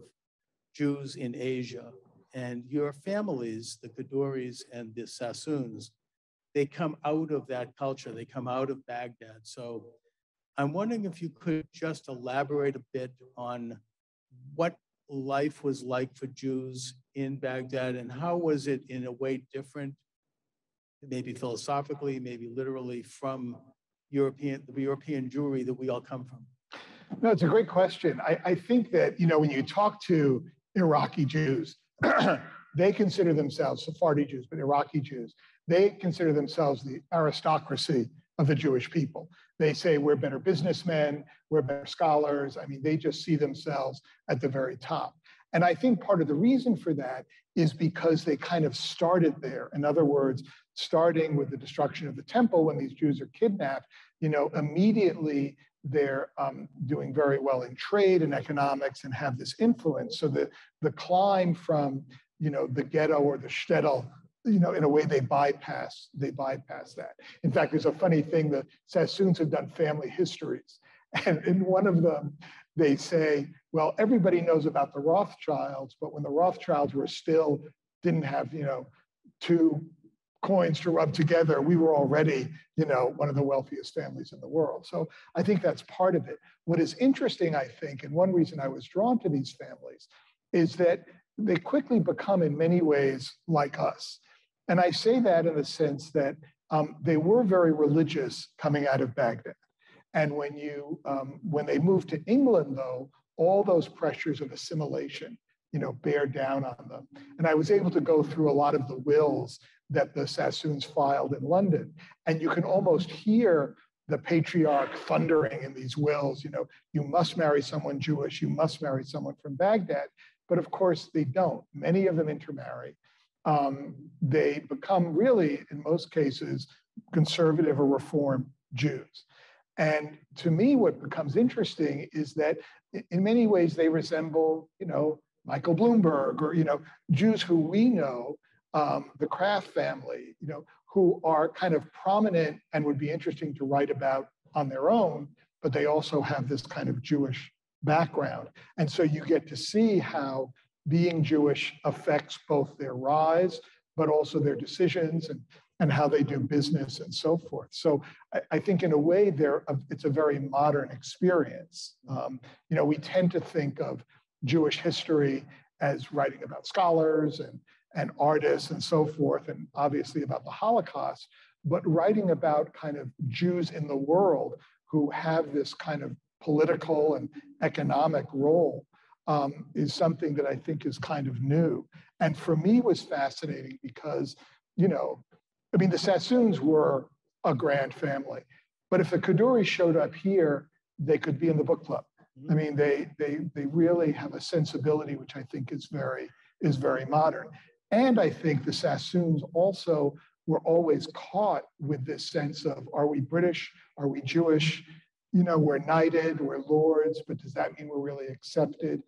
Jews in Asia. And your families, the Kadoories and the Sassoons, they come out of that culture, they come out of Baghdad. So I'm wondering if you could just elaborate a bit on what life was like for Jews in Baghdad and how was it in a way different, maybe philosophically, maybe literally from European, the European Jewry that we all come from? No, it's a great question. I, I think that, you know, when you talk to Iraqi Jews, they consider themselves Sephardi Jews, but Iraqi Jews, they consider themselves the aristocracy of the Jewish people. They say we're better businessmen, we're better scholars. I mean, they just see themselves at the very top. And I think part of the reason for that is because they kind of started there. In other words, starting with the destruction of the temple when these Jews are kidnapped, you know, immediately they're um, doing very well in trade and economics and have this influence. So the, the climb from, you know, the ghetto or the shtetl, you know, in a way they bypass, they bypass that. In fact, there's a funny thing, the Sassoons have done family histories. And in one of them, they say, well, everybody knows about the Rothschilds, but when the Rothschilds were still, didn't have, you know, two coins to rub together, we were already, you know, one of the wealthiest families in the world. So I think that's part of it. What is interesting, I think, and one reason I was drawn to these families is that they quickly become in many ways like us. And I say that in the sense that um, they were very religious coming out of Baghdad. And when you um, when they moved to England, though, all those pressures of assimilation, you know, bear down on them. And I was able to go through a lot of the wills that the Sassoons filed in London, and you can almost hear the patriarch thundering in these wills. You know, you must marry someone Jewish, you must marry someone from Baghdad. But of course, they don't. Many of them intermarry. Um, they become really, in most cases, conservative or reform Jews. And to me, what becomes interesting is that in many ways they resemble, you know, Michael Bloomberg or, you know, Jews who we know, um, the Kraft family, you know, who are kind of prominent and would be interesting to write about on their own, but they also have this kind of Jewish background. And so you get to see how being Jewish affects both their rise, but also their decisions and, and how they do business and so forth. So I, I think in a way there it's a very modern experience. Um, you know, we tend to think of Jewish history as writing about scholars and, and artists and so forth, and obviously about the Holocaust, but writing about kind of Jews in the world who have this kind of political and economic role um, is something that I think is kind of new. And for me was fascinating because, you know, I mean, the Sassoons were a grand family, but if the Kadoories showed up here, they could be in the book club. I mean, they they they really have a sensibility which I think is very is very modern. And I think the Sassoons also were always caught with this sense of are we British? Are we Jewish? You know, we're knighted, we're lords, but does that mean we're really accepted?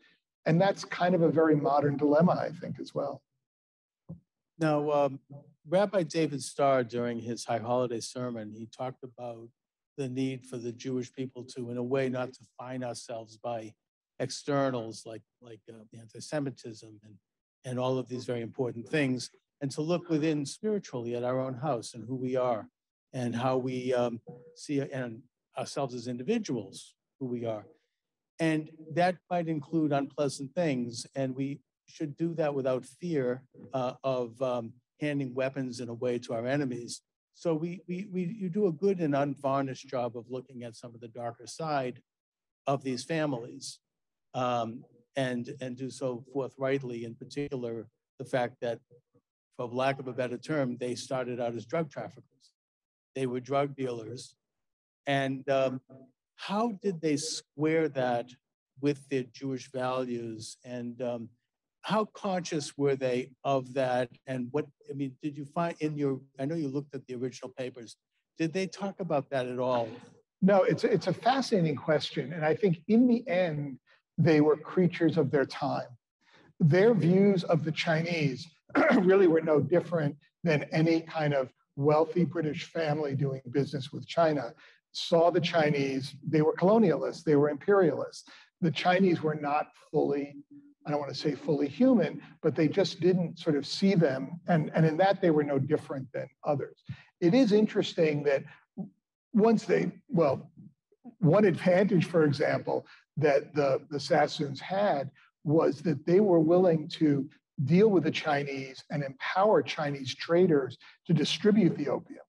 And that's kind of a very modern dilemma, I think, as well. Now, um, Rabbi David Starr, during his High Holiday sermon, he talked about the need for the Jewish people to, in a way, not define ourselves by externals like like uh, anti-Semitism and and all of these very important things, and to look within spiritually at our own house and who we are, and how we um, see and ourselves as individuals, who we are, and that might include unpleasant things, and we should do that without fear uh, of um, handing weapons in a way to our enemies so we, we, we, you do a good and unvarnished job of looking at some of the darker side of these families um, and, and do so forthrightly, in particular, the fact that, for lack of a better term, they started out as drug traffickers. They were drug dealers. And um, how did they square that with their Jewish values? And um, how conscious were they of that? And what, I mean, did you find in your, I know you looked at the original papers, did they talk about that at all? No, it's, it's a fascinating question. And I think in the end, they were creatures of their time. Their views of the Chinese really were no different than any kind of wealthy British family doing business with China saw the Chinese, they were colonialists, they were imperialists. The Chinese were not fully I don't want to say fully human, but they just didn't sort of see them. And, and in that, they were no different than others. It is interesting that once they, well, one advantage, for example, that the, the Sassoons had was that they were willing to deal with the Chinese and empower Chinese traders to distribute the opium.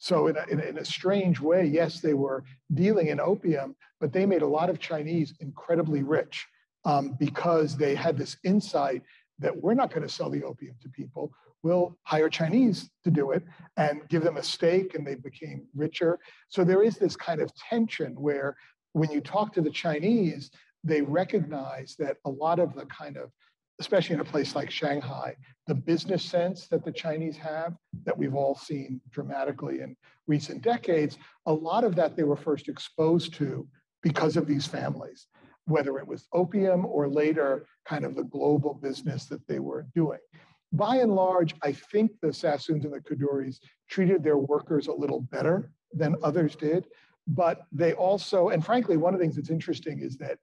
So in a, in in a strange way, yes, they were dealing in opium, but they made a lot of Chinese incredibly rich um, because they had this insight that we're not going to sell the opium to people. We'll hire Chinese to do it and give them a stake, and they became richer. So there is this kind of tension where when you talk to the Chinese, they recognize that a lot of the kind of, especially in a place like Shanghai, the business sense that the Chinese have, that we've all seen dramatically in recent decades, a lot of that they were first exposed to because of these families whether it was opium or later kind of the global business that they were doing. By and large, I think the Sassoons and the Kadoories treated their workers a little better than others did. But they also, and frankly, one of the things that's interesting is that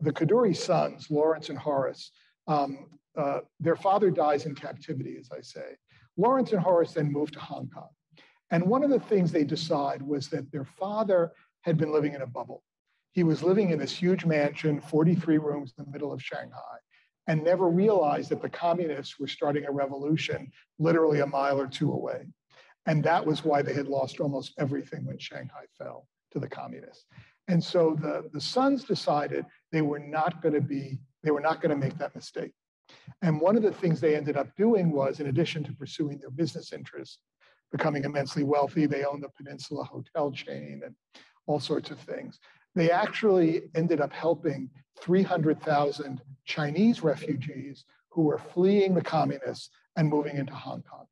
the Kadoorie sons, Lawrence and Horace, um, uh, their father dies in captivity, as I say. Lawrence and Horace then moved to Hong Kong. And one of the things they decide was that their father had been living in a bubble. He was living in this huge mansion, 43 rooms in the middle of Shanghai, and never realized that the communists were starting a revolution literally a mile or two away. And that was why they had lost almost everything when Shanghai fell to the communists. And so the, the sons decided they were not going to be, they were not going to make that mistake. And one of the things they ended up doing was, in addition to pursuing their business interests, becoming immensely wealthy, they owned the Peninsula Hotel chain and all sorts of things. They actually ended up helping 300,000 Chinese refugees who were fleeing the communists and moving into Hong Kong.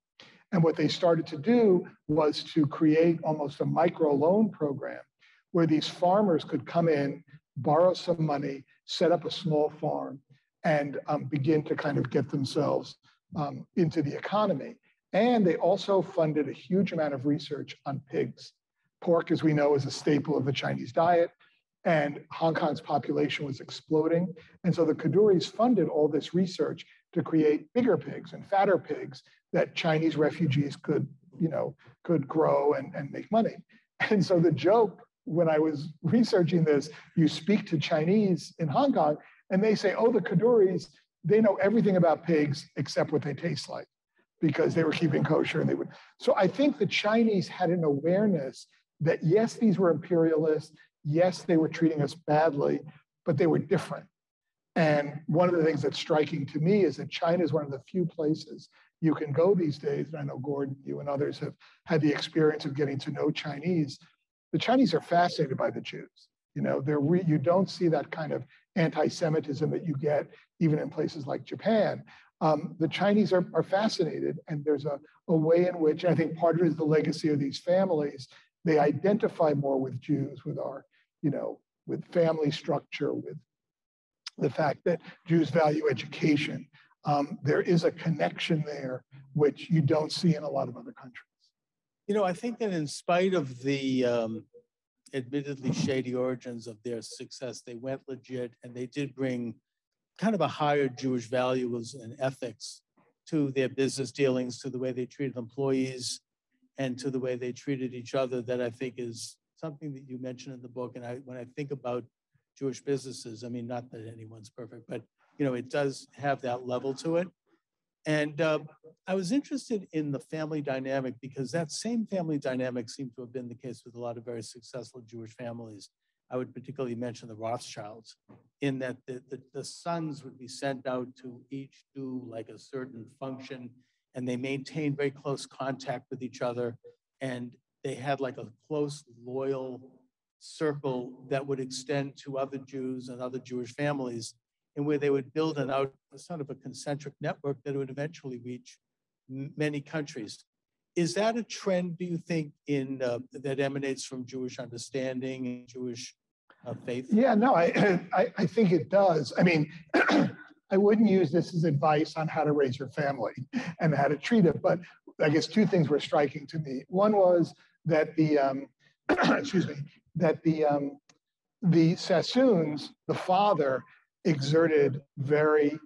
And what they started to do was to create almost a micro loan program where these farmers could come in, borrow some money, set up a small farm, and um, begin to kind of get themselves um, into the economy. And they also funded a huge amount of research on pigs. Pork, as we know, is a staple of the Chinese diet. and Hong Kong's population was exploding. And so the Kadoories funded all this research to create bigger pigs and fatter pigs that Chinese refugees could, you know, could grow and, and make money. And so the joke when I was researching this, you speak to Chinese in Hong Kong and they say, oh, the Kadoories, they know everything about pigs except what they taste like because they were keeping kosher and they would. So I think the Chinese had an awareness that yes, these were imperialists. Yes, they were treating us badly, but they were different. And one of the things that's striking to me is that China is one of the few places you can go these days. And I know Gordon, you and others have had the experience of getting to know Chinese. The Chinese are fascinated by the Jews. You know, they're re- you don't see that kind of anti-Semitism that you get even in places like Japan. Um, the Chinese are, are fascinated, and there's a, a way in which I think part of it is the legacy of these families. They identify more with Jews, with our, you know, with family structure, with the fact that Jews value education. Um, there is a connection there which you don't see in a lot of other countries. You know, I think that in spite of the um, admittedly shady origins of their success, they went legit and they did bring kind of a higher Jewish values and ethics to their business dealings, to the way they treated employees, and to the way they treated each other. That I think is something that you mentioned in the book. And I, when I think about Jewish businesses, I mean, not that anyone's perfect, but you know, it does have that level to it. And uh, I was interested in the family dynamic because that same family dynamic seemed to have been the case with a lot of very successful Jewish families. I would particularly mention the Rothschilds, in that the, the, the, sons would be sent out to each do like a certain function, and they maintained very close contact with each other. And they had like a close, loyal circle that would extend to other Jews and other Jewish families, and where they would build an out sort of a concentric network that would eventually reach many countries. Is that a trend, do you think, in uh, that emanates from Jewish understanding and Jewish uh, faith? Yeah, no, I, I, I think it does. I mean, I wouldn't use this as advice on how to raise your family and how to treat it, but I guess two things were striking to me. One was that the, um, excuse me, that the um, the Sassoons, the father, exerted very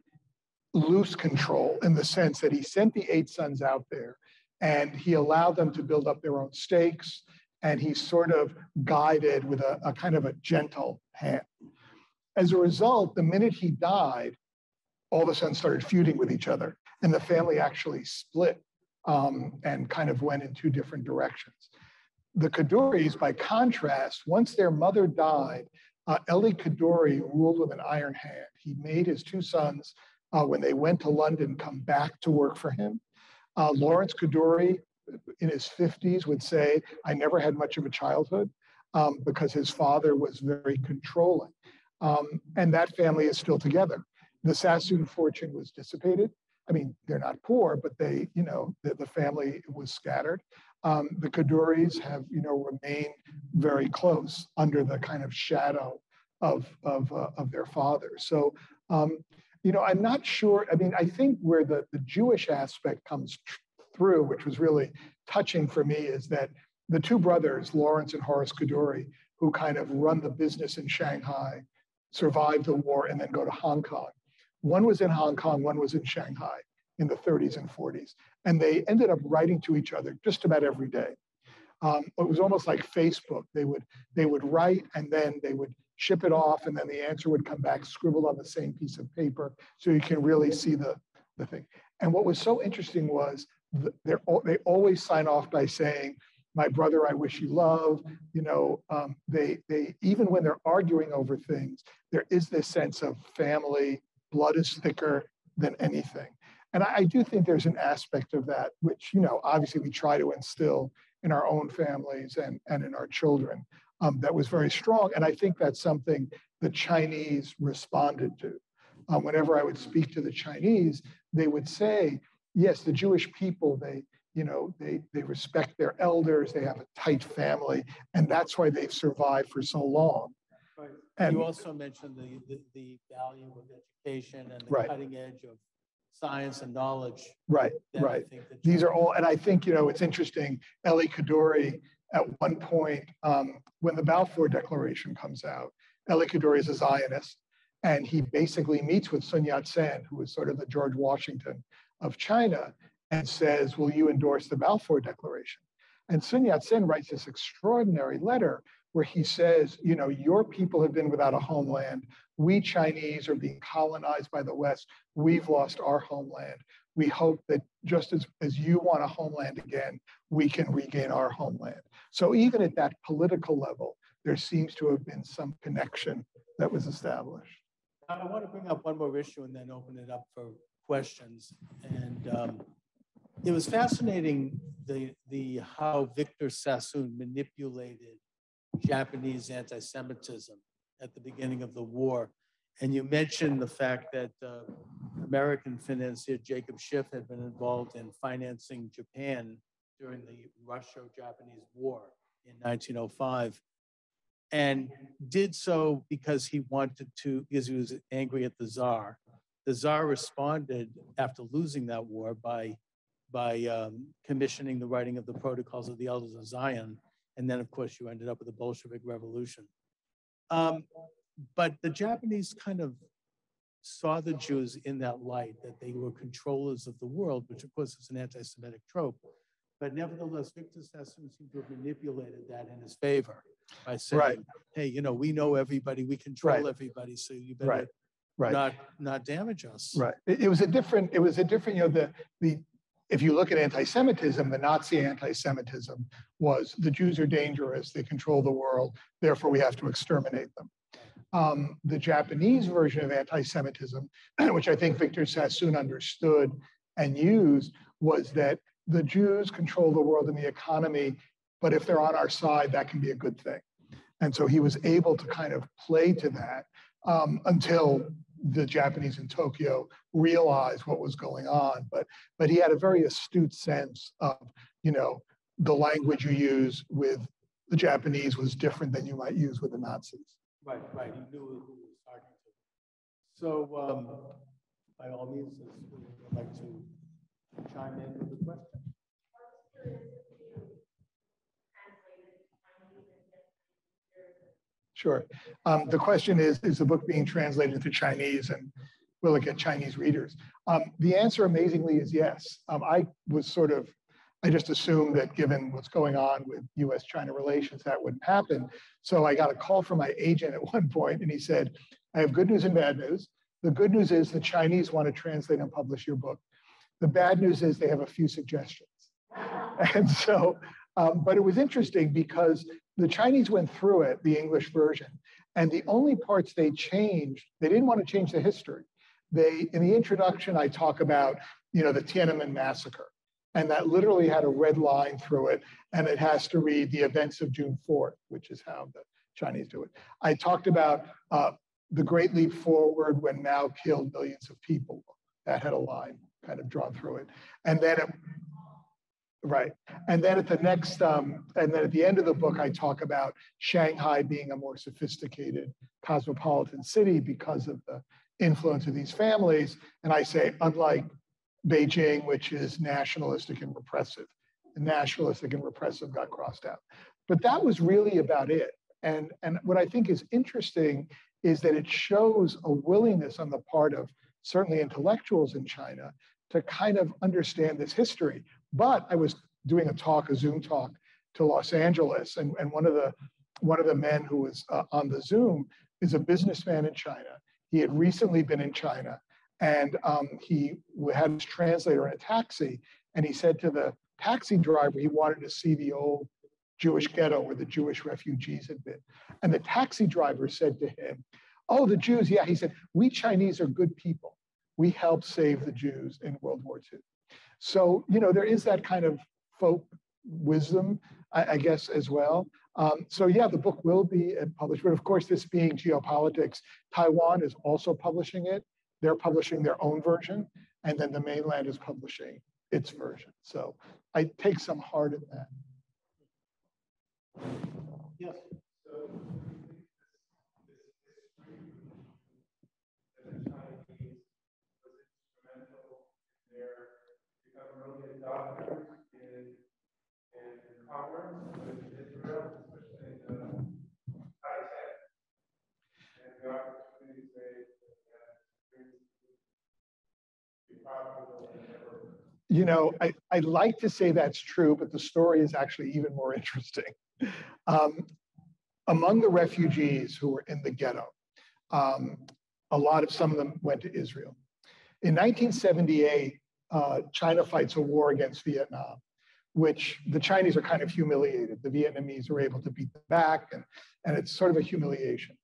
loose control in the sense that he sent the eight sons out there and he allowed them to build up their own stakes and he sort of guided with a, a kind of a gentle hand. As a result, the minute he died, all a sudden started feuding with each other and the family actually split um, and kind of went in two different directions. The Kadoories, by contrast, once their mother died, uh, Elly Kadoorie ruled with an iron hand. He made his two sons, uh, when they went to London, come back to work for him. Uh, Lawrence Kadoorie, in his 50s, would say, I never had much of a childhood um, because his father was very controlling. Um, and that family is still together. The Sassoon fortune was dissipated. I mean, they're not poor, but they, you know, the, the family was scattered. Um, the Kadoories have, you know, remained very close under the kind of shadow of, of, uh, of their father. So, um, you know, I'm not sure. I mean, I think where the, the Jewish aspect comes through, which was really touching for me, is that the two brothers, Lawrence and Horace Kadoorie, who kind of run the business in Shanghai, survive the war, and then go to Hong Kong. One was in Hong Kong, one was in Shanghai in the 30s and 40s. And they ended up writing to each other just about every day. Um, it was almost like Facebook. They would they would write and then they would ship it off, and then the answer would come back scribbled on the same piece of paper, so you can really see the the thing. And what was so interesting was they they always sign off by saying, "My brother, I wish you love." You know, um, they they even when they're arguing over things, there is this sense of family. Blood is thicker than anything. And I, I do think there's an aspect of that, which, you know, obviously we try to instill in our own families and, and in our children um, that was very strong. And I think that's something the Chinese responded to. Um, whenever I would speak to the Chinese, they would say, yes, the Jewish people, they, you know, they, they respect their elders, they have a tight family, and that's why they've survived for so long. Right. And you also mentioned the, the, the value of education and the right. cutting edge of science and knowledge. Right, right. These are all, and I think, you know, it's interesting, Elly Kadoorie, at one point, um, when the Balfour Declaration comes out, Elly Kadoorie is a Zionist. And he basically meets with Sun Yat-sen, who is sort of the George Washington of China, and says, will you endorse the Balfour Declaration? And Sun Yat-sen writes this extraordinary letter where he says, you know, your people have been without a homeland. We Chinese are being colonized by the West. We've lost our homeland. We hope that just as, as you want a homeland again, we can regain our homeland. So even at that political level, there seems to have been some connection that was established. I want to bring up one more issue and then open it up for questions. And um, it was fascinating the, the how Victor Sassoon manipulated Japanese anti-Semitism at the beginning of the war. And you mentioned the fact that uh, American financier Jacob Schiff had been involved in financing Japan during the Russo-Japanese War in 1905 and did so because he wanted to, because he was angry at the Tsar. The Tsar responded after losing that war by, by um, commissioning the writing of the Protocols of the Elders of Zion. And then, of course, you ended up with the Bolshevik Revolution. Um, but the Japanese kind of saw the Jews in that light, that they were controllers of the world, which of course is an anti-Semitic trope. But nevertheless, Victor Sassoon seemed to have manipulated that in his favor by saying, Right. hey, you know, we know everybody, we control Right. everybody, so you better Right. Right. not, not damage us. Right. It, it was a different, it was a different, you know, the, the, if you look at anti-Semitism, the Nazi anti-Semitism was the Jews are dangerous, they control the world, therefore we have to exterminate them. Um, the Japanese version of anti-Semitism, which I think Victor Sassoon understood and used, was that the Jews control the world and the economy, but if they're on our side, that can be a good thing. And so he was able to kind of play to that um, until the Japanese in Tokyo realized what was going on. But but he had a very astute sense of, you know, the language you use with the Japanese was different than you might use with the Nazis. Right, right, he knew who he was talking to. So, um, by all means, if you would like to chime in with a question. Sure. Um, the question is, is the book being translated into Chinese and will it get Chinese readers? Um, the answer amazingly is yes. Um, I was sort of, I just assumed that given what's going on with US China relations, that wouldn't happen. So I got a call from my agent at one point and he said, I have good news and bad news. The good news is the Chinese want to translate and publish your book. The bad news is they have a few suggestions. And so, um, but it was interesting because the Chinese went through it, the English version, and the only parts they changed, they didn't want to change the history. They, in the introduction, I talk about, you know, the Tiananmen massacre, and that literally had a red line through it, and it has to read the events of June 4th, which is how the Chinese do it. I talked about uh, the Great Leap Forward when Mao killed millions of people. That had a line kind of drawn through it, and then it, Right. And then at the next, um, and then at the end of the book, I talk about Shanghai being a more sophisticated cosmopolitan city because of the influence of these families. And I say, unlike Beijing, which is nationalistic and repressive, the nationalistic and repressive got crossed out. But that was really about it. And, and what I think is interesting is that it shows a willingness on the part of certainly intellectuals in China to kind of understand this history. But I was doing a talk, a Zoom talk to Los Angeles, and, and one of the one of the men who was uh, on the Zoom is a businessman in China. He had recently been in China, and um, he had his translator in a taxi, and he said to the taxi driver he wanted to see the old Jewish ghetto where the Jewish refugees had been. And the taxi driver said to him, Oh, the Jews, yeah. He said, We Chinese are good people. We helped save the Jews in World War II. So, you know, there is that kind of folk wisdom, I, I guess, as well. Um, so yeah, the book will be published, but of course, this being geopolitics, Taiwan is also publishing it. They're publishing their own version, and then the mainland is publishing its version. So I take some heart in that. Yes. doctors in, in commerce with Israel, especially in the high tech? You know, I, I'd like to say that's true, but the story is actually even more interesting. Um, among the refugees who were in the ghetto, um, a lot of some of them went to Israel. In 1978, uh, China fights a war against Vietnam, which the Chinese are kind of humiliated. The Vietnamese are able to beat them back, and, and it's sort of a humiliation.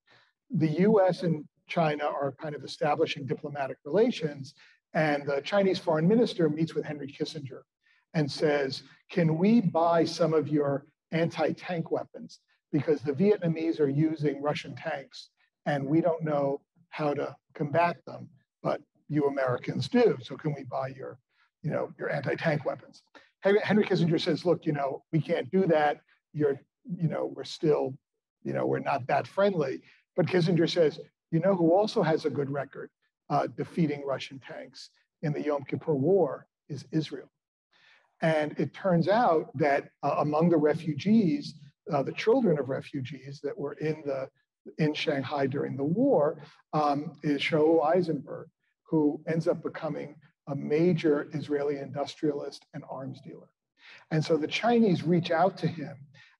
The US and China are kind of establishing diplomatic relations, and the Chinese foreign minister meets with Henry Kissinger and says, Can we buy some of your anti tank weapons? Because the Vietnamese are using Russian tanks, and we don't know how to combat them, but you Americans do. So can we buy your, you know, your anti-tank weapons? Henry Kissinger says, look, you know, we can't do that. You're, you know, we're still, you know, we're not that friendly. But Kissinger says, you know who also has a good record uh, defeating Russian tanks in the Yom Kippur War is Israel. And it turns out that uh, among the refugees, uh, the children of refugees that were in the in Shanghai during the war um, is Shaul Eisenberg, who ends up becoming a major Israeli industrialist and arms dealer. And so the Chinese reach out to him,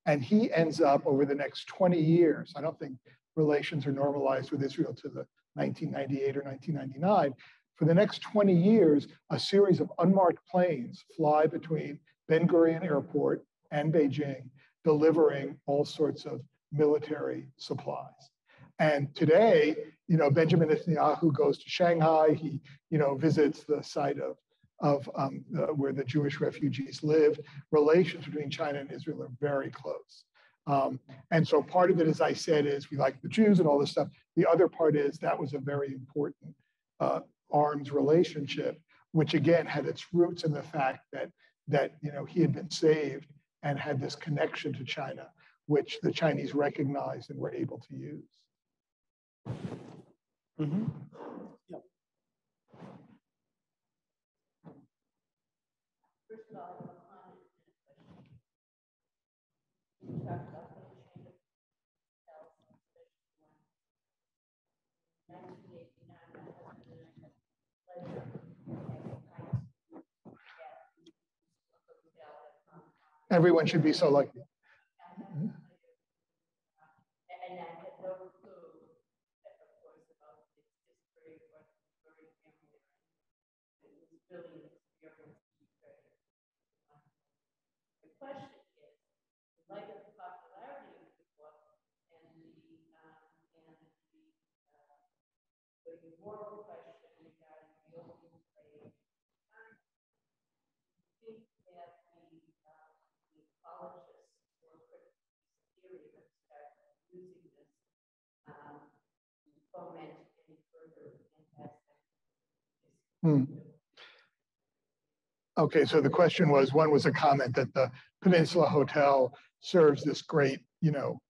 and he ends up over the next 20 years. I don't think relations are normalized with Israel to the 1998 or 1999. For the next 20 years, a series of unmarked planes fly between Ben Gurion Airport and Beijing, delivering all sorts of military supplies. And today, you know, Benjamin Netanyahu goes to Shanghai. He, you know, visits the site of, of um, uh, where the Jewish refugees live. Relations between China and Israel are very close. Um, and so part of it, as I said, is we like the Jews and all this stuff. The other part is that was a very important uh, arms relationship, which again had its roots in the fact that that you know he had been saved and had this connection to China which the Chinese recognized and were able to use. Mm -hmm. yep. Everyone should be so lucky. moral question regarding the open trade. think that the, uh, the ecologists or critical theory would start using this um, any further Hmm. Okay, so the question was, one was a comment that the Peninsula Hotel serves this great, you know,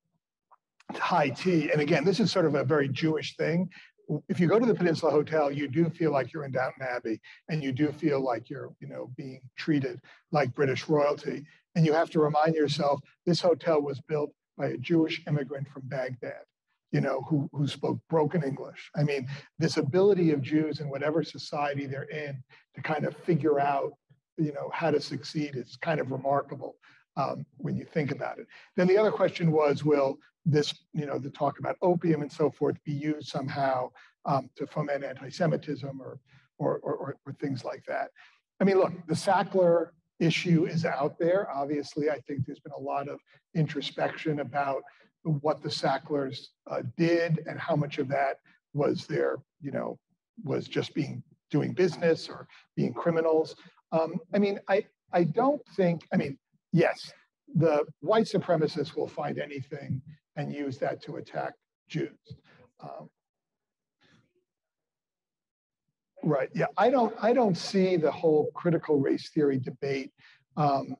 high tea. And again, this is sort of a very Jewish thing if you go to the Peninsula Hotel, you do feel like you're in Downton Abbey, and you do feel like you're, you know, being treated like British royalty. And you have to remind yourself, this hotel was built by a Jewish immigrant from Baghdad, you know, who who spoke broken English. I mean, this ability of Jews in whatever society they're in to kind of figure out, you know, how to succeed is kind of remarkable. Um, when you think about it. Then the other question was, will this, you know, the talk about opium and so forth be used somehow um, to foment anti-Semitism or, or, or, or, things like that. I mean, look, the Sackler issue is out there. Obviously, I think there's been a lot of introspection about what the Sacklers uh, did and how much of that was their, you know, was just being doing business or being criminals. Um, I mean, I, I don't think, I mean, yes, the white supremacists will find anything and use that to attack Jews. Um, right. Yeah. I don't. I don't see the whole critical race theory debate um,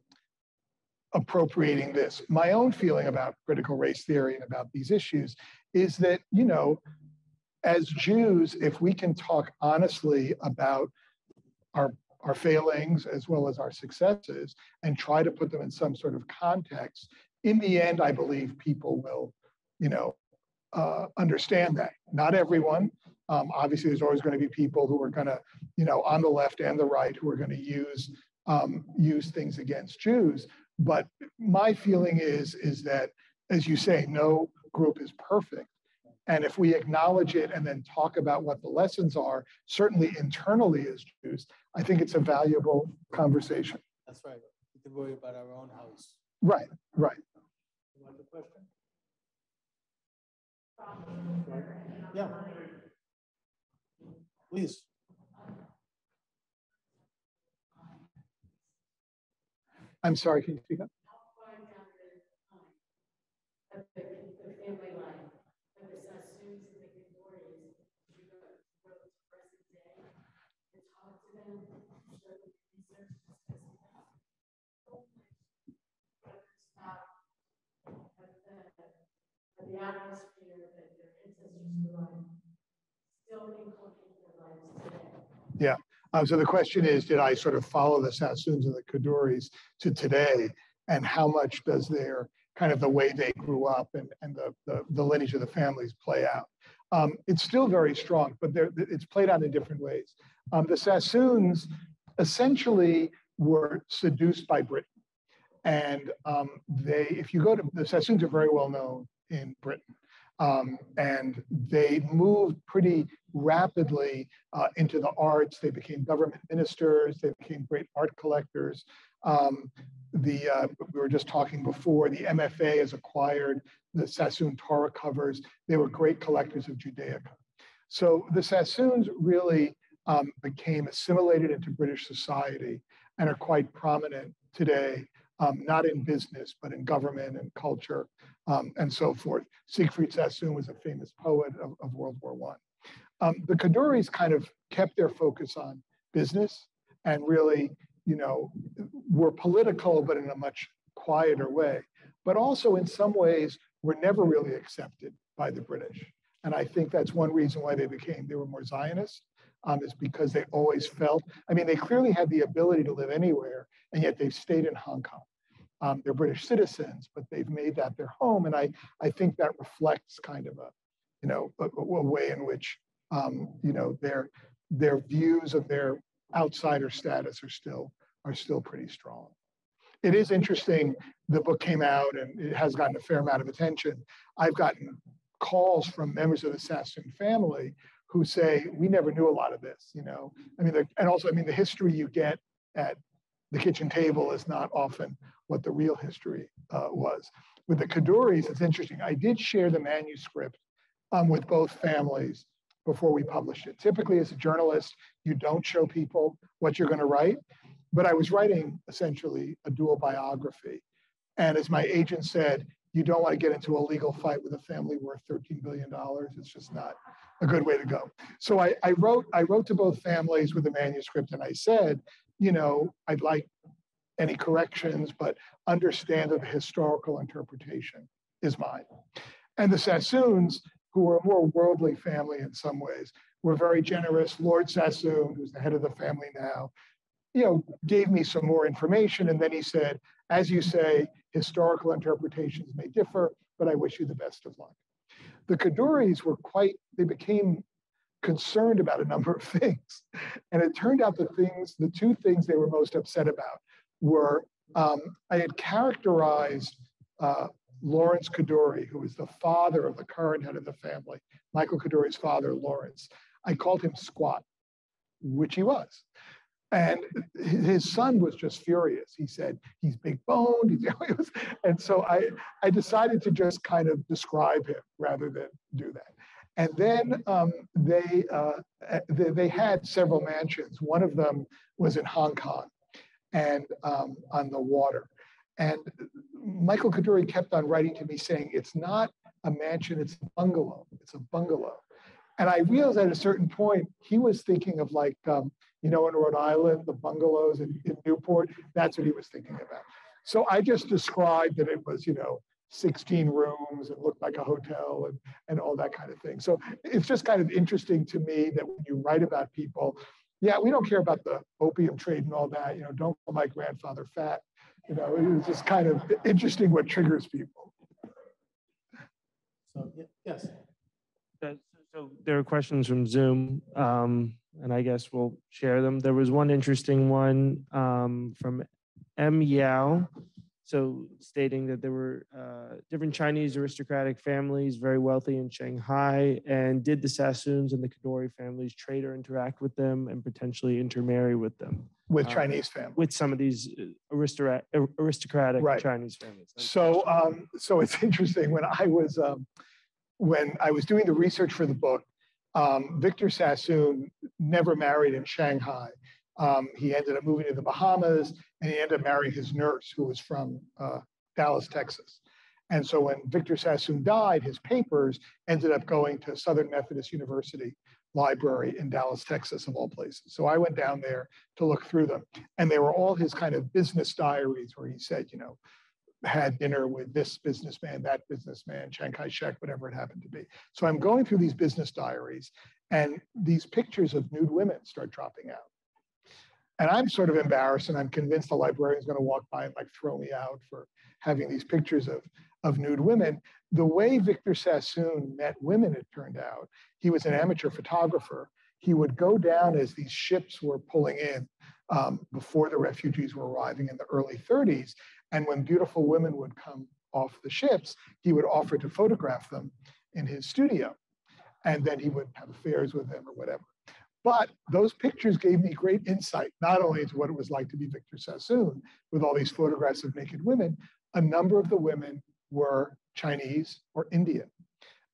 appropriating this. My own feeling about critical race theory and about these issues is that you know, as Jews, if we can talk honestly about our our failings as well as our successes and try to put them in some sort of context in the end, I believe people will, you know, uh, understand that. Not everyone. Um, obviously, there's always going to be people who are going to, you know, on the left and the right, who are going to use um, use things against Jews. But my feeling is, is that, as you say, no group is perfect. And if we acknowledge it and then talk about what the lessons are, certainly internally as Jews, I think it's a valuable conversation. That's right. We can worry about our own house. Right, right. You want the question? Yeah. Please. I'm sorry, can you speak up? of the, the family life, of the Sassoons and the Gregorians, you go, go to present day and talk to them, show them research, discuss with them. So much about of the, of the atmosphere that their ancestors grew up in, still inculcate their lives today. Uh, so the question is, did I sort of follow the Sassoons and the Kadoories to today? And how much does their kind of the way they grew up and, and the, the, the lineage of the families play out? Um, it's still very strong, but it's played out in different ways. Um, the Sassoons essentially were seduced by Britain. And um, they, if you go to, the Sassoons are very well known in Britain. Um, and they moved pretty rapidly uh, into the arts. They became government ministers. They became great art collectors. Um, the uh, we were just talking before. The MFA has acquired the Sassoon Torah covers. They were great collectors of Judaica. So the Sassoons really um, became assimilated into British society and are quite prominent today, um, not in business, but in government and culture um, and so forth. Siegfried Sassoon was a famous poet of, of World War I. Um, the Kadoories kind of kept their focus on business and really, you know, were political, but in a much quieter way. But also, in some ways, were never really accepted by the British. And I think that's one reason why they became, they were more Zionist, um, is because they always felt, I mean, they clearly had the ability to live anywhere, and yet they've stayed in Hong Kong. Um, they're British citizens, but they've made that their home. And I, I think that reflects kind of a, you know, a, a way in which, um, you know, their, their views of their outsider status are still, are still pretty strong. It is interesting, the book came out and it has gotten a fair amount of attention. I've gotten calls from members of the Sassoon family who say, we never knew a lot of this, you know? I mean, the, and also, I mean, the history you get at the kitchen table is not often what the real history uh, was. With the Kadoories, it's interesting. I did share the manuscript um, with both families before we published it. Typically, as a journalist, you don't show people what you're going to write, but I was writing essentially a dual biography. And as my agent said, you don't want to get into a legal fight with a family worth $13 billion. It's just not a good way to go. So I, I wrote I wrote to both families with the manuscript and I said, you know, I'd like any corrections, but understand that the historical interpretation is mine. And the Sassoons, who were a more worldly family in some ways, were very generous. Lord Sassoon, who's the head of the family now, you know, gave me some more information. And then he said, as you say, historical interpretations may differ, but I wish you the best of luck. The Kadoories were quite, they became concerned about a number of things. And it turned out the things, the two things they were most upset about were um, I had characterized uh, Lawrence Kadoorie, who is the father of the current head of the family, Michael Kadoorie's father, Lawrence. I called him squat, which he was. And his son was just furious. He said, he's big boned. And so I, I decided to just kind of describe him rather than do that. And then um, they, uh, they, they had several mansions. One of them was in Hong Kong and um, on the water. And Michael Kadoorie kept on writing to me saying, it's not a mansion, it's a bungalow. It's a bungalow. And I realized at a certain point, he was thinking of like, um, you know, in Rhode Island, the bungalows in, in Newport, that's what he was thinking about. So I just described that it was, you know, 16 rooms and looked like a hotel and, and all that kind of thing. So it's just kind of interesting to me that when you write about people, yeah, we don't care about the opium trade and all that. You know, don't call my grandfather fat. You know, it's just kind of interesting what triggers people. So, yes. So there are questions from Zoom. Um, and I guess we'll share them. There was one interesting one um, from M. Yao. So stating that there were uh, different Chinese aristocratic families, very wealthy in Shanghai, and did the Sassoons and the Kadoorie families trade or interact with them and potentially intermarry with them, With Um, Chinese families. with some of these uh, aristocrat, aristocratic Right. Chinese families? So, um, so it's interesting when I was, um, when I was doing the research for the book, um, Victor Sassoon never married in Shanghai. Um, he ended up moving to the Bahamas and he ended up marrying his nurse who was from uh, Dallas, Texas. And so when Victor Sassoon died, his papers ended up going to Southern Methodist University Library in Dallas, Texas, of all places. So I went down there to look through them. And they were all his kind of business diaries where he said, you know, had dinner with this businessman, that businessman, Chiang Kai-shek, whatever it happened to be. So I'm going through these business diaries and these pictures of nude women start dropping out. And I'm sort of embarrassed and I'm convinced the librarian's gonna walk by and like throw me out for having these pictures of, of nude women. The way Victor Sassoon met women, it turned out, he was an amateur photographer. He would go down as these ships were pulling in um, before the refugees were arriving in the early 30s. And when beautiful women would come off the ships, he would offer to photograph them in his studio. And then he would have affairs with them or whatever. But those pictures gave me great insight, not only into what it was like to be Victor Sassoon with all these photographs of naked women, a number of the women were Chinese or Indian.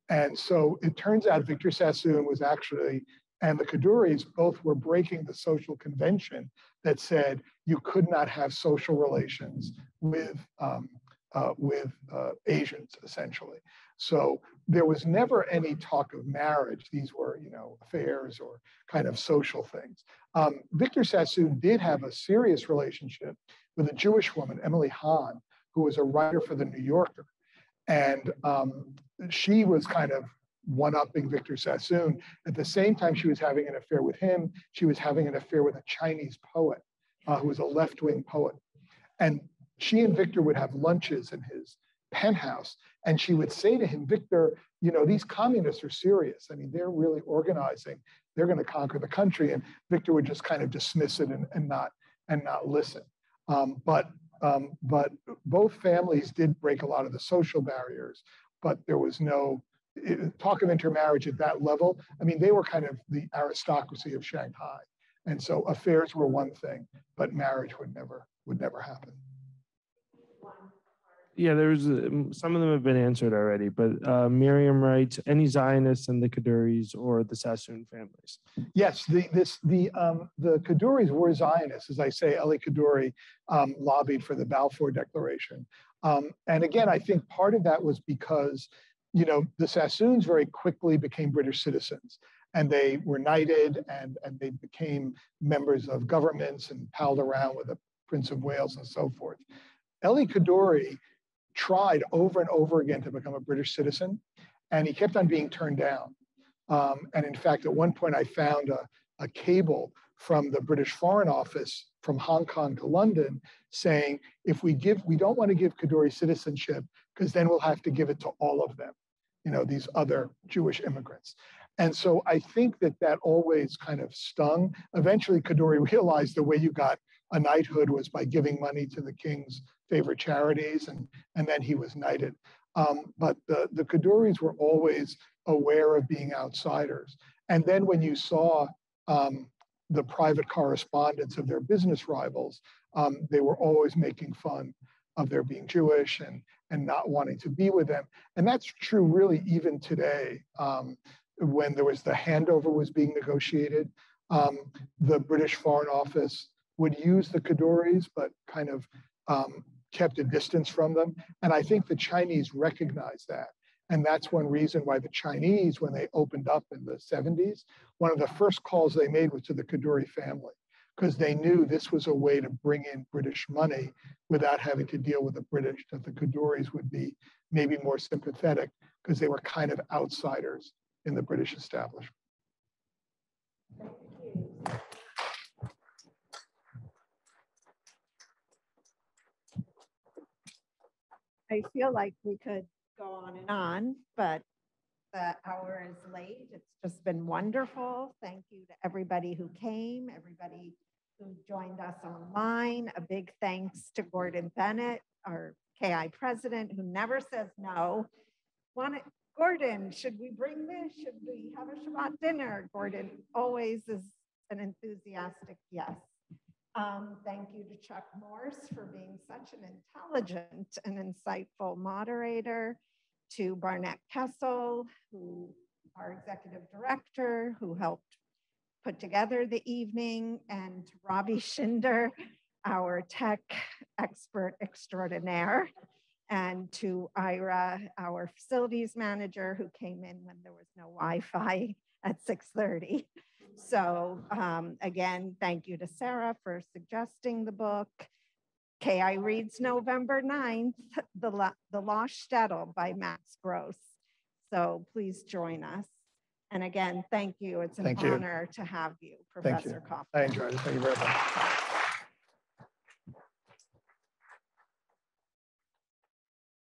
And so it turns out Victor Sassoon was actually, and the Kadoories both were breaking the social convention that said you could not have social relations with, um, uh, with uh, Asians, essentially. So there was never any talk of marriage. These were, you know, affairs or kind of social things. Um, Victor Sassoon did have a serious relationship with a Jewish woman, Emily Hahn, who was a writer for the New Yorker. And um, she was kind of one-upping Victor Sassoon. At the same time she was having an affair with him, she was having an affair with a Chinese poet uh, who was a left-wing poet. And she and Victor would have lunches in his penthouse. And she would say to him, Victor, you know, these communists are serious. I mean, they're really organizing. They're going to conquer the country. And Victor would just kind of dismiss it and, and not and not listen. Um, but um, but both families did break a lot of the social barriers, but there was no it, talk of intermarriage at that level. I mean, they were kind of the aristocracy of Shanghai. And so affairs were one thing, but marriage would never would never happen. Yeah, there's um, some of them have been answered already, but uh, Miriam writes any Zionists and the Kadoories or the Sassoon families. Yes, the this the um, the Kadoories were Zionists, as I say. Elly Kadoorie um, lobbied for the Balfour Declaration, um, and again, I think part of that was because you know the Sassoons very quickly became British citizens, and they were knighted, and and they became members of governments and palled around with the Prince of Wales and so forth. Elly Kadoorie tried over and over again to become a British citizen, and he kept on being turned down. Um, and in fact, at one point, I found a, a cable from the British Foreign Office from Hong Kong to London saying, if we give, we don't want to give Kadoorie citizenship because then we'll have to give it to all of them, you know, these other Jewish immigrants. And so I think that that always kind of stung. Eventually, Kadoorie realized the way you got a knighthood was by giving money to the king's favorite charities, and, and then he was knighted. Um, but the, the Kadoories were always aware of being outsiders. And then when you saw um, the private correspondence of their business rivals, um, they were always making fun of their being Jewish and, and not wanting to be with them. And that's true really even today. Um, when there was the handover was being negotiated, um, the British Foreign Office would use the Kadoories, but kind of um, kept a distance from them. And I think the Chinese recognized that. And that's one reason why the Chinese, when they opened up in the 70s, one of the first calls they made was to the Kadoorie family, because they knew this was a way to bring in British money without having to deal with the British, that the Kadoories would be maybe more sympathetic because they were kind of outsiders in the British establishment. I feel like we could go on and on, but the hour is late. It's just been wonderful. Thank you to everybody who came, everybody who joined us online. A big thanks to Gordon Bennett, our KI president, who never says no. Want Gordon, should we bring this? Should we have a Shabbat dinner? Gordon always is an enthusiastic yes. Um, thank you to Chuck Morse for being such an intelligent and insightful moderator, to Barnett Kessel, who our executive director, who helped put together the evening, and to Robbie Schinder, our tech expert extraordinaire, and to Ira, our facilities manager, who came in when there was no Wi-Fi at 6:30. So um, again, thank you to Sarah for suggesting the book. KI reads November 9th, The, La- the Lost Shtetl by Max Gross. So please join us. And again, thank you. It's an Thank you. honor to have you, Thank you. Professor Kaufman. I enjoyed it. Thank you very much.